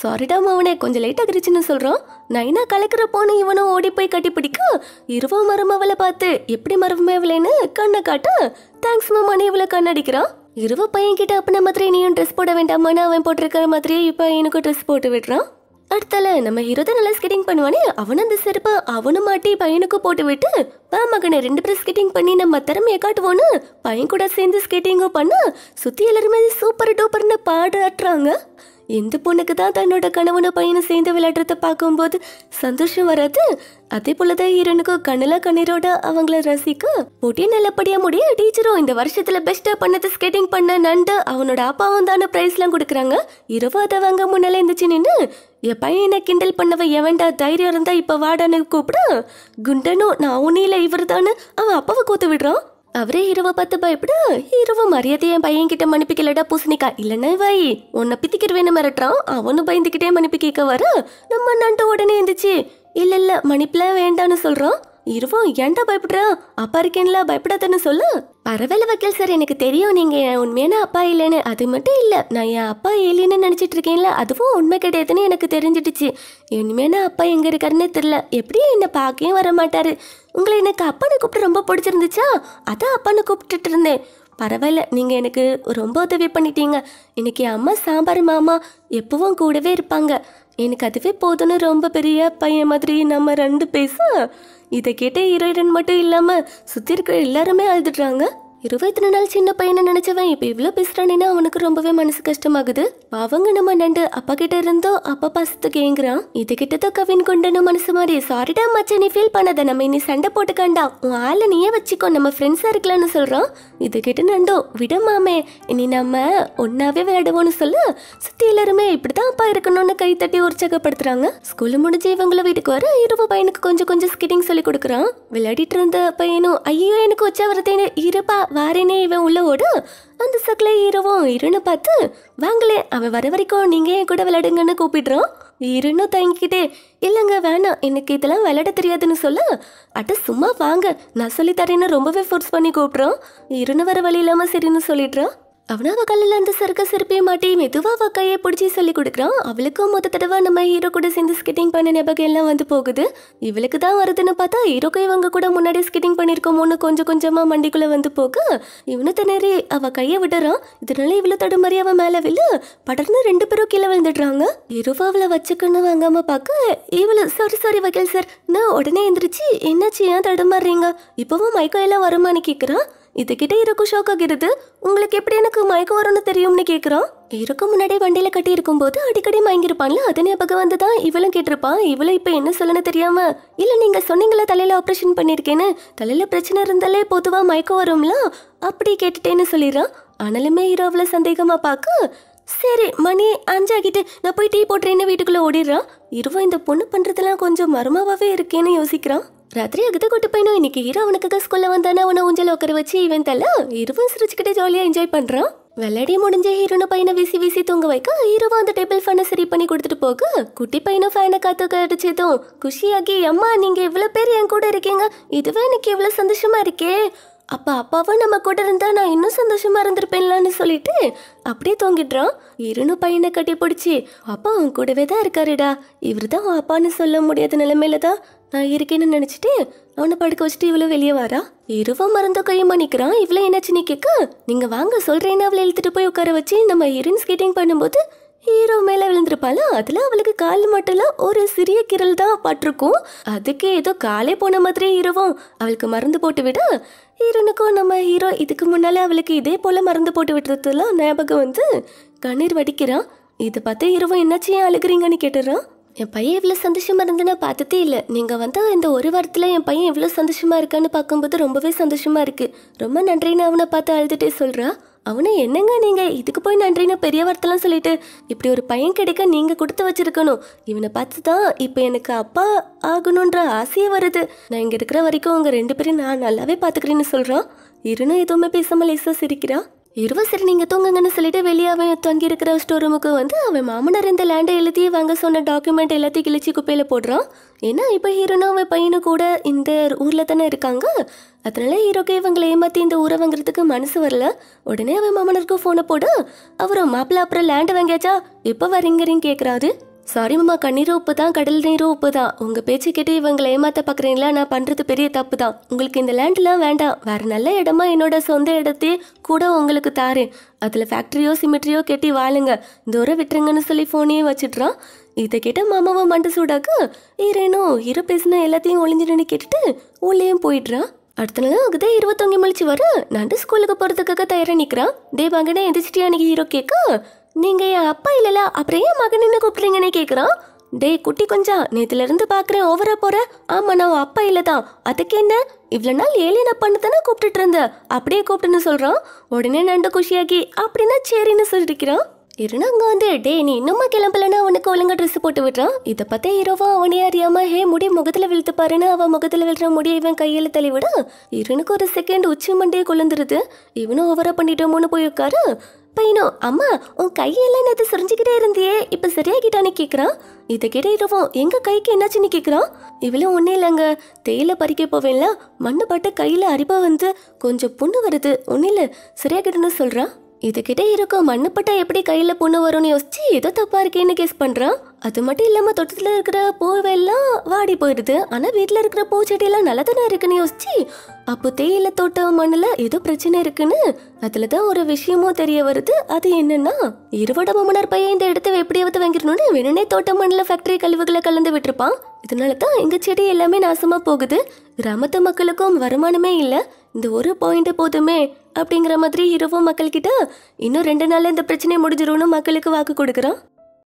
சாரிடா அவனே கொஞ்சம் லேட் ஆகிருச்சுன்னு சொல்றான் நைனா கலக்கிற போன இவனும் ஓடி போய் கட்டி பிடிக்க இருவா மருமவளை பார்த்து எப்படி மருமவளேன்னு கண்ணை காட்ட. தேங்க்ஸ் மாமானே இவளை கண்ணடிக்கிறான். இருவ பையன் கிட்ட அப்பன மாதிரி நீயும் ட்ரெஸ் போட வேண்டாமான்னு அவன் போட்டிருக்கிற மாதிரியே இப்போ எனக்கு ட்ரெஸ் போட்டு விடுறான். அடுத்தால நம்ம ஹீரோ தான் நல்லா ஸ்கெட்டிங் பண்ணுவானே அவனும் அந்த செருப்பை அவனும் மாட்டி பையனுக்கு போட்டு விட்டு வா மகனை ரெண்டு பேரும் ஸ்கெட்டிங் பண்ணி நம்ம திறமையை காட்டுவோன்னு பையன் கூட சேர்ந்து ஸ்கெட்டிங்கும் பண்ண சுற்றி எல்லாருமே சூப்பர் டூப்பர்னு பாடாட்டுறாங்க எந்த பொண்ணுக்கு தான் தன்னோட கணவனை பையனை சேர்ந்து விளையாடுறத பார்க்கும்போது சந்தோஷம் வராது. அதே போலதான் ஹீரோனுக்கும் கண்ணில கண்ணீரோட அவங்கள ரசிக்க போட்டி நல்லபடியா முடிய டீச்சரும் இந்த வருஷத்துல பெஸ்டா பண்ணது ஸ்கேட்டிங் பண்ண நண்டு அவனோட அப்பாவும் தானே பிரைஸ் எல்லாம் கொடுக்குறாங்க. வாங்க முன்னால இருந்துச்சு நின்று என் பையனை கிண்டல் பண்ணவ எவன்டா தைரியம் இருந்தா இப்ப வாடான்னு கூப்பிடு. குண்டனும் நான் உன்னில இவர் தானே அவன் அப்பாவை கூத்து விடுறான். அவரே இரவை பார்த்து பயப்பட. இரவு மரியாதையை என் பையன் கிட்ட மன்னிப்பிக்கலடா பூசணிக்கா. இல்லைன்னா வை உன்னை பித்திக்கிடுவேன்னு மிரட்டுறான். அவனும் பயந்துக்கிட்டே மன்னிப்பு கேட்க வர. நம்ம நண்டு உடனே இருந்துச்சு இல்ல இல்ல மன்னிப்புலாம் வேண்டான்னு சொல்றான். இருவோம் ஏன்டா பயப்படுறான் அப்பா இருக்கேன்ல பயப்படாதன்னு சொல்லு. பரவாயில்ல வக்கீல் சார் எனக்கு தெரியும் நீங்க என் உண்மையான அப்பா இல்லைன்னு. அது மட்டும் இல்ல நான் என் அப்பா இல்லைன்னு நினைச்சிட்டு இருக்கேன்ல அதுவும் உண்மை கிடையாதுன்னு எனக்கு தெரிஞ்சிடுச்சு. உண்மையான அப்பா எங்க இருக்காருன்னு தெரியல. எப்படியும் என்ன பார்க்கவும் வர மாட்டாரு. உங்களை எனக்கு அப்பான்னு கூப்பிட்டு ரொம்ப பிடிச்சிருந்துச்சா? அதான் அப்பான்னு கூப்பிட்டுட்டு இருந்தேன். பரவாயில்ல நீங்கள் எனக்கு ரொம்ப உதவி பண்ணிட்டீங்க. இன்னைக்கு அம்மா சாம்பார் மாமா எப்பவும் கூடவே இருப்பாங்க. எனக்கு அதுவே போதும்னு ரொம்ப பெரிய பையன் மாதிரி நம்ம ரெண்டு பேச இதை கேட்ட ஹீரோயின் மட்டும் இல்லாமல் சுற்றி இருக்கிற எல்லாருமே அழுதுடுறாங்க. இருபத்தி நாள் சின்ன பையனை நினைச்சவன் இப்போ இவ்வளோ பேசுறானேன்னா அவனுக்கு ரொம்பவே மனசு கஷ்டமாகுது. அவங்க நம்ம நண்டு அப்பா கிட்ட இருந்தோ அப்பா பாசத்துக்கு ஏங்குறான். இது கிட்டத்தான் கவின் கொண்டனும் மனசு மாதிரி. சாரிடா மச்சான் நீ ஃபீல் பண்ணாத. நம்ம இனி சண்டை போட்டுக்காண்டா. உன் ஆளை நீயே வச்சுக்கோ. நம்ம ஃப்ரெண்ட்ஸா இருக்கலாம்னு சொல்றான் இது கிட்ட நண்டோ விட மாமே. இனி நம்ம ஒன்னாவே விளையாடுவோம்னு சொல்லு. சுத்தி எல்லாருமே இப்படிதான் அப்பா இருக்கணும்னு கை தட்டி உற்சாகப்படுத்துறாங்க. ஸ்கூல் முடிஞ்சு இவங்கள வீட்டுக்கு வர இரவு பையனுக்கு கொஞ்சம் கொஞ்சம் ஸ்கிட்டிங் சொல்லி கொடுக்குறான். விளையாடிட்டு இருந்த பையனும் ஐயோ எனக்கு உச்சா வருதேன்னு இருப்பா வாரேனே இவன் உள்ள ஓடு. அந்த சக்கல ஹீரோவும் இருன்னு பார்த்து வாங்களே அவன் வர வரைக்கும் நீங்க என் கூட விளையாடுங்கன்னு கூப்பிடுறான். இருன்னு தயங்கிக்கிட்டே இல்லைங்க வேணாம் எனக்கு இதெல்லாம் விளையாட தெரியாதுன்னு சொல்ல. அட்ட சும்மா வாங்க நான் சொல்லி தரேன்னு ரொம்பவே ஃபோர்ஸ் பண்ணி கூப்பிட்றான். இருன்னு வர வழி இல்லாம சரின்னு சொல்லிடுறான். அவனா அவ கல்லில் அந்த சறுக்க சிறப்பையை மாட்டி மெதுவாக அவள் கையை பிடிச்சி சொல்லி கொடுக்குறான். அவளுக்கும் மொத்த தடவை நம்ம ஹீரோ கூட சேர்ந்து ஸ்கிட்டிங் பண்ண ஞாபகம் எல்லாம் வந்து போகுது. இவளுக்கு தான் வருதுன்னு பார்த்தா ஹீரோக்கு இவங்க கூட முன்னாடி ஸ்கேட்டிங் பண்ணியிருக்கோமோன்னு கொஞ்சம் கொஞ்சமாக மண்டிக்குள்ளே வந்து போக. இவனு திணறி அவள் கையை விடுறான். இதனால இவ்வளோ தடுமாறி அவன் மேலே விழு. படர்ந்து ரெண்டு பேரும் கீழே விழுந்துடுறாங்க. ஹீரோவை அவளை வச்சுக்கன்னு வாங்காமல் பார்க்க இவ்வளோ சாரி சாரி வக்கீல் சார் நான் உடனே எந்திரிச்சு என்னாச்சு ஏன் தடுமாறுறீங்க? இப்போவும் மைக்கோ எல்லாம் வருமானு கேட்குறான் இதுகிட்ட இருக்கும் ஷாக் ஆகிறது உங்களுக்கு எப்படி எனக்கு மயக்கம் வரும்னு தெரியும்னு கேட்குறான் இருக்கும் முன்னாடி வண்டியில கட்டி இருக்கும்போது அடிக்கடி மயங்கிருப்பான்ல அது ஞாபகம் வந்து தான் இவளும் கேட்டிருப்பான் இவளும் இப்போ என்ன சொல்லணும் தெரியாம? இல்ல நீங்க சொன்னீங்களா தலையில ஆப்ரேஷன் பண்ணிருக்கேன்னு தலையில பிரச்சனை இருந்தாலே பொதுவா மயக்கம் வரும்ல? அப்படி கேட்டுட்டேன்னு சொல்லிடுறான் ஆனாலுமே ஹீரோ அவளை சந்தேகமா பார்க்க. சரி மணி அஞ்சாகிட்டு நான் போய் டீ போட்டுறேன்னு வீட்டுக்குள்ள ஓடிடுறான் இருவன் இந்த பொண்ணு பண்றதெல்லாம் கொஞ்சம் மர்மாவாகவே இருக்கேன்னு யோசிக்கிறான். ராத்திரி அகத்த கூட்டு பையனும். இன்னைக்கு ஹீரோ அவனுக்காக ஸ்கூல்ல வந்தானே? அவனை ஊஞ்சல் உட்கார வச்சு இவன் தல இருவன் சிரிச்சுக்கிட்டே ஜாலியா என்ஜாய் பண்றான். விளையாடி முடிஞ்ச ஹீரோன பையனை வீசி வீசி தூங்க வைக்க ஹீரோவா அந்த டேபிள் ஃபேனை சரி பண்ணி கொடுத்துட்டு போக. குட்டி பையனும் ஃபேனை காத்து கடிச்சதும் குஷியாகி அம்மா நீங்க இவ்வளவு பேர் என் கூட இருக்கீங்க. இதுவே எனக்கு இவ்வளவு சந்தோஷமா இருக்கே. அப்ப அப்பாவும் நம்ம கூட இருந்தா நான் இன்னும் சந்தோஷமா இருந்திருப்பேன்லான்னு சொல்லிட்டு அப்படியே தூங்கிடுறான். இருனு பையனை கட்டி பிடிச்சி அப்பா உன் கூடவே தான் இருக்காருடா. இவர் தான் அப்பான்னு சொல்ல முடியாத நிலைமையில தான் நான் இருக்கேன்னு நினச்சிட்டு அவனை படுக்க வச்சுட்டு இவ்வளோ வெளியே வரா? இருவா மறந்த கையும் பண்ணிக்கிறான் இவ்வளோ என்னாச்சு நீ கேட்க நீங்கள் வாங்க சொல்கிறேன்னு அவளை இழுத்துட்டு போய் உட்கார வச்சு நம்ம ஹீரோயின் ஸ்கேட்டிங் பண்ணும்போது ஹீரோ மேலே விழுந்திருப்பாளா? அதில் அவளுக்கு கால் மட்டும்லாம் ஒரு சிறிய கிரல் தான் பட்டிருக்கும். அதுக்கு ஏதோ காலே போன மாதிரி ஹீரோவும் அவளுக்கு மருந்து போட்டு விட. ஹீரோனுக்கும் நம்ம ஹீரோ இதுக்கு முன்னாலே அவளுக்கு இதே போல் மருந்து போட்டு விட்டுறதுலாம் ஞாபகம் வந்து கண்ணீர் வடிக்கிறான். இதை பார்த்து ஹீரோவும் என்னாச்சு ஏன் அழுகுறீங்கன்னு கேட்டுறான். என் பையன் இவ்வளோ சந்தோஷமாக இருந்து நான் பார்த்ததே இல்லை. நீங்கள் வந்து இந்த ஒரு வாரத்தில் என் பையன் இவ்வளோ சந்தோஷமாக இருக்கான்னு பார்க்கும்போது ரொம்பவே சந்தோஷமாக இருக்குது ரொம்ப நன்றின்னு அவனை பார்த்து அழுதுட்டே சொல்கிறான் அவனை என்னங்க நீங்கள் இதுக்கு போய் நன்றின்னு பெரிய வார்த்தைலாம் சொல்லிட்டு இப்படி ஒரு பையன் கிடைக்க நீங்கள் கொடுத்து வச்சுருக்கணும். இவனை பார்த்து தான் இப்போ எனக்கு அப்பா ஆகணுன்ற ஆசையே வருது. நான் இங்கே இருக்கிற வரைக்கும் உங்கள் ரெண்டு பேரும் நான் நல்லாவே பார்த்துக்கிறேன்னு சொல்கிறான் இருனும் எதுவுமே பேசாமல் லேசாக சிரிக்கிறான் இருவ சரி நீங்க தூங்குங்கன்னு சொல்லிட்டு வெளியே அவன் தங்கி இருக்கிற ஸ்டோர் ரூமுக்கு வந்து அவன் மாமனார் இந்த லேண்டை எழுதி வாங்க சொன்ன டாக்குமெண்ட் எல்லாத்தையும் கிழிச்சு குப்பையில போடுறான். ஏன்னா இப்போ ஹீரோனும் அவன் பையனும் கூட இந்த ஊர்ல தானே இருக்காங்க. அதனால ஹீரோக்கு இவங்களை ஏமாத்தி இந்த ஊரை வாங்குறதுக்கு மனசு வரல. உடனே அவன் மாமனருக்கு ஃபோனை போடு. அவரும் மாப்பிள்ள அப்புறம் லேண்ட் வாங்கியாச்சா? எப்போ வரீங்கறீங்க கேட்குறாரு சாரி மாமா கண்ணீரும் உப்பு தான் கடல் நீரும் உப்பு தான் உங்கள் பேச்சு கேட்டு இவங்களை ஏமாத்த பார்க்குறீங்களா நான் பண்ணுறது பெரிய தப்பு தான் உங்களுக்கு இந்த லேண்ட்லாம் வேண்டாம். வேறு நல்ல இடமா என்னோட சொந்த இடத்தையே கூட உங்களுக்கு தாரேன். அதில் ஃபேக்ட்ரியோ சிமெட்ரியோ கெட்டி வாழுங்க. தூரம் விட்டுருங்கன்னு சொல்லி ஃபோனையும் வச்சிட்றான். இதை கேட்ட மாமாவை மண்டை சூடாக்க ஈரேனோ ஹீரோ பேசின எல்லாத்தையும் ஒளிஞ்சிட்டு கேட்டுட்டு உள்ளேயும் போயிடுறான். அடுத்த நாள் ஆகுது இருபத்தொங்க மலிச்சு வர நண்டு ஸ்கூலுக்கு போறதுக்காக தயாரா நிக்கிறான். டே எந்திரிச்சிட்டியா அன்னைக்கு ஹீரோ கேட்க நீங்க என் அப்பா இல்லல அப்புறம் ஏன் மகன் என்ன கூப்பிடுறீங்கன்னு கேக்குறான்? டேய் குட்டி கொஞ்சம் நேத்துல இருந்து பாக்குறேன் ஓவரா போற. ஆமா நான் உன் அப்பா இல்லதான். அதுக்கு என்ன? இவ்வளவு நாள் ஏலியன் அப்பான்னு தானே கூப்பிட்டுட்டு இருந்த. அப்படியே கூப்பிட்டுன்னு சொல்றான். உடனே நண்டு குஷியாகி அப்படின்னா சரின்னு சொல்லிருக்கிறான். இருனா அங்க வந்து டே நீ இன்னுமா கிளம்பலன்னா அவனுக்கு ஒழுங்கா ட்ரெஸ் போட்டு விடுறான்? இதை பார்த்தா ஹீரோவா அவனே அறியாம ஹே முடி முகத்துல விழுத்து பாருன்னு அவன் முகத்துல விழுற முடிய இவன் கையில தள்ளி விட இருனுக்கு ஒரு செகண்ட் உச்சி மண்டையை குழந்துருது. இவனும் ஓவரா பண்ணிட்டோமோன்னு போய் உட்காரு. பையனும் அம்மா உன் கையெல்லாம் நேற்று சுரிஞ்சுக்கிட்டே இருந்தியே இப்போ சரியாகிட்டான்னு கேட்குறான் இதை கேட்ட இரவும் எங்க கைக்கு என்னாச்சுன்னு கேட்குறான் இவளும் ஒன்றும் இல்லைங்க. தேயிலை பறிக்க போவேன்ல. மண்ணு பட்டு கையில் அரிப்பா வந்து கொஞ்சம் புண்ணு வருது. ஒன்றும் இல்லை சரியாகிட்டுன்னு சொல்கிறான் இதுகிட்ட இருக்கும் மண்ணுப்பட்டா எப்படி கையில் புண்ணு வரும்னு யோசிச்சு ஏதோ தப்பா இருக்கேன்னு கேஸ் பண்ணுறான் அது மட்டும் இல்லாமல் தோட்டத்தில் இருக்கிற பூவெல்லாம் வாடி போயிடுது. ஆனால் வீட்டில் இருக்கிற பூச்செடியெல்லாம் நல்லா தானே இருக்குன்னு யோசிச்சு அப்போ தேயிலை தோட்டம் மண்ணில் ஏதோ பிரச்சனை இருக்குன்னு அதில் தான் ஒரு விஷயமும் தெரிய வருது. அது என்னன்னா இருவட மாமனார் பையன் இந்த இடத்த எப்படியாவது வாங்கிடணும்னு வேணுனே தோட்ட மண்ணில் ஃபேக்டரி கழிவுகளை கலந்து விட்டுருப்பான். இதனால தான் எங்கள் செடி எல்லாமே நாசமாக போகுது. கிராமத்து மக்களுக்கும் வருமானமே இல்லை. இந்த ஒரு பாயிண்ட் போதுமே அப்படிங்கிற மாதிரி ஹீரோவும் மக்கள்கிட்ட இன்னும் ரெண்டு நாளில் இந்த பிரச்சனை முடிஞ்சிரும்னு மக்களுக்கு வாக்கு கொடுக்குறான்.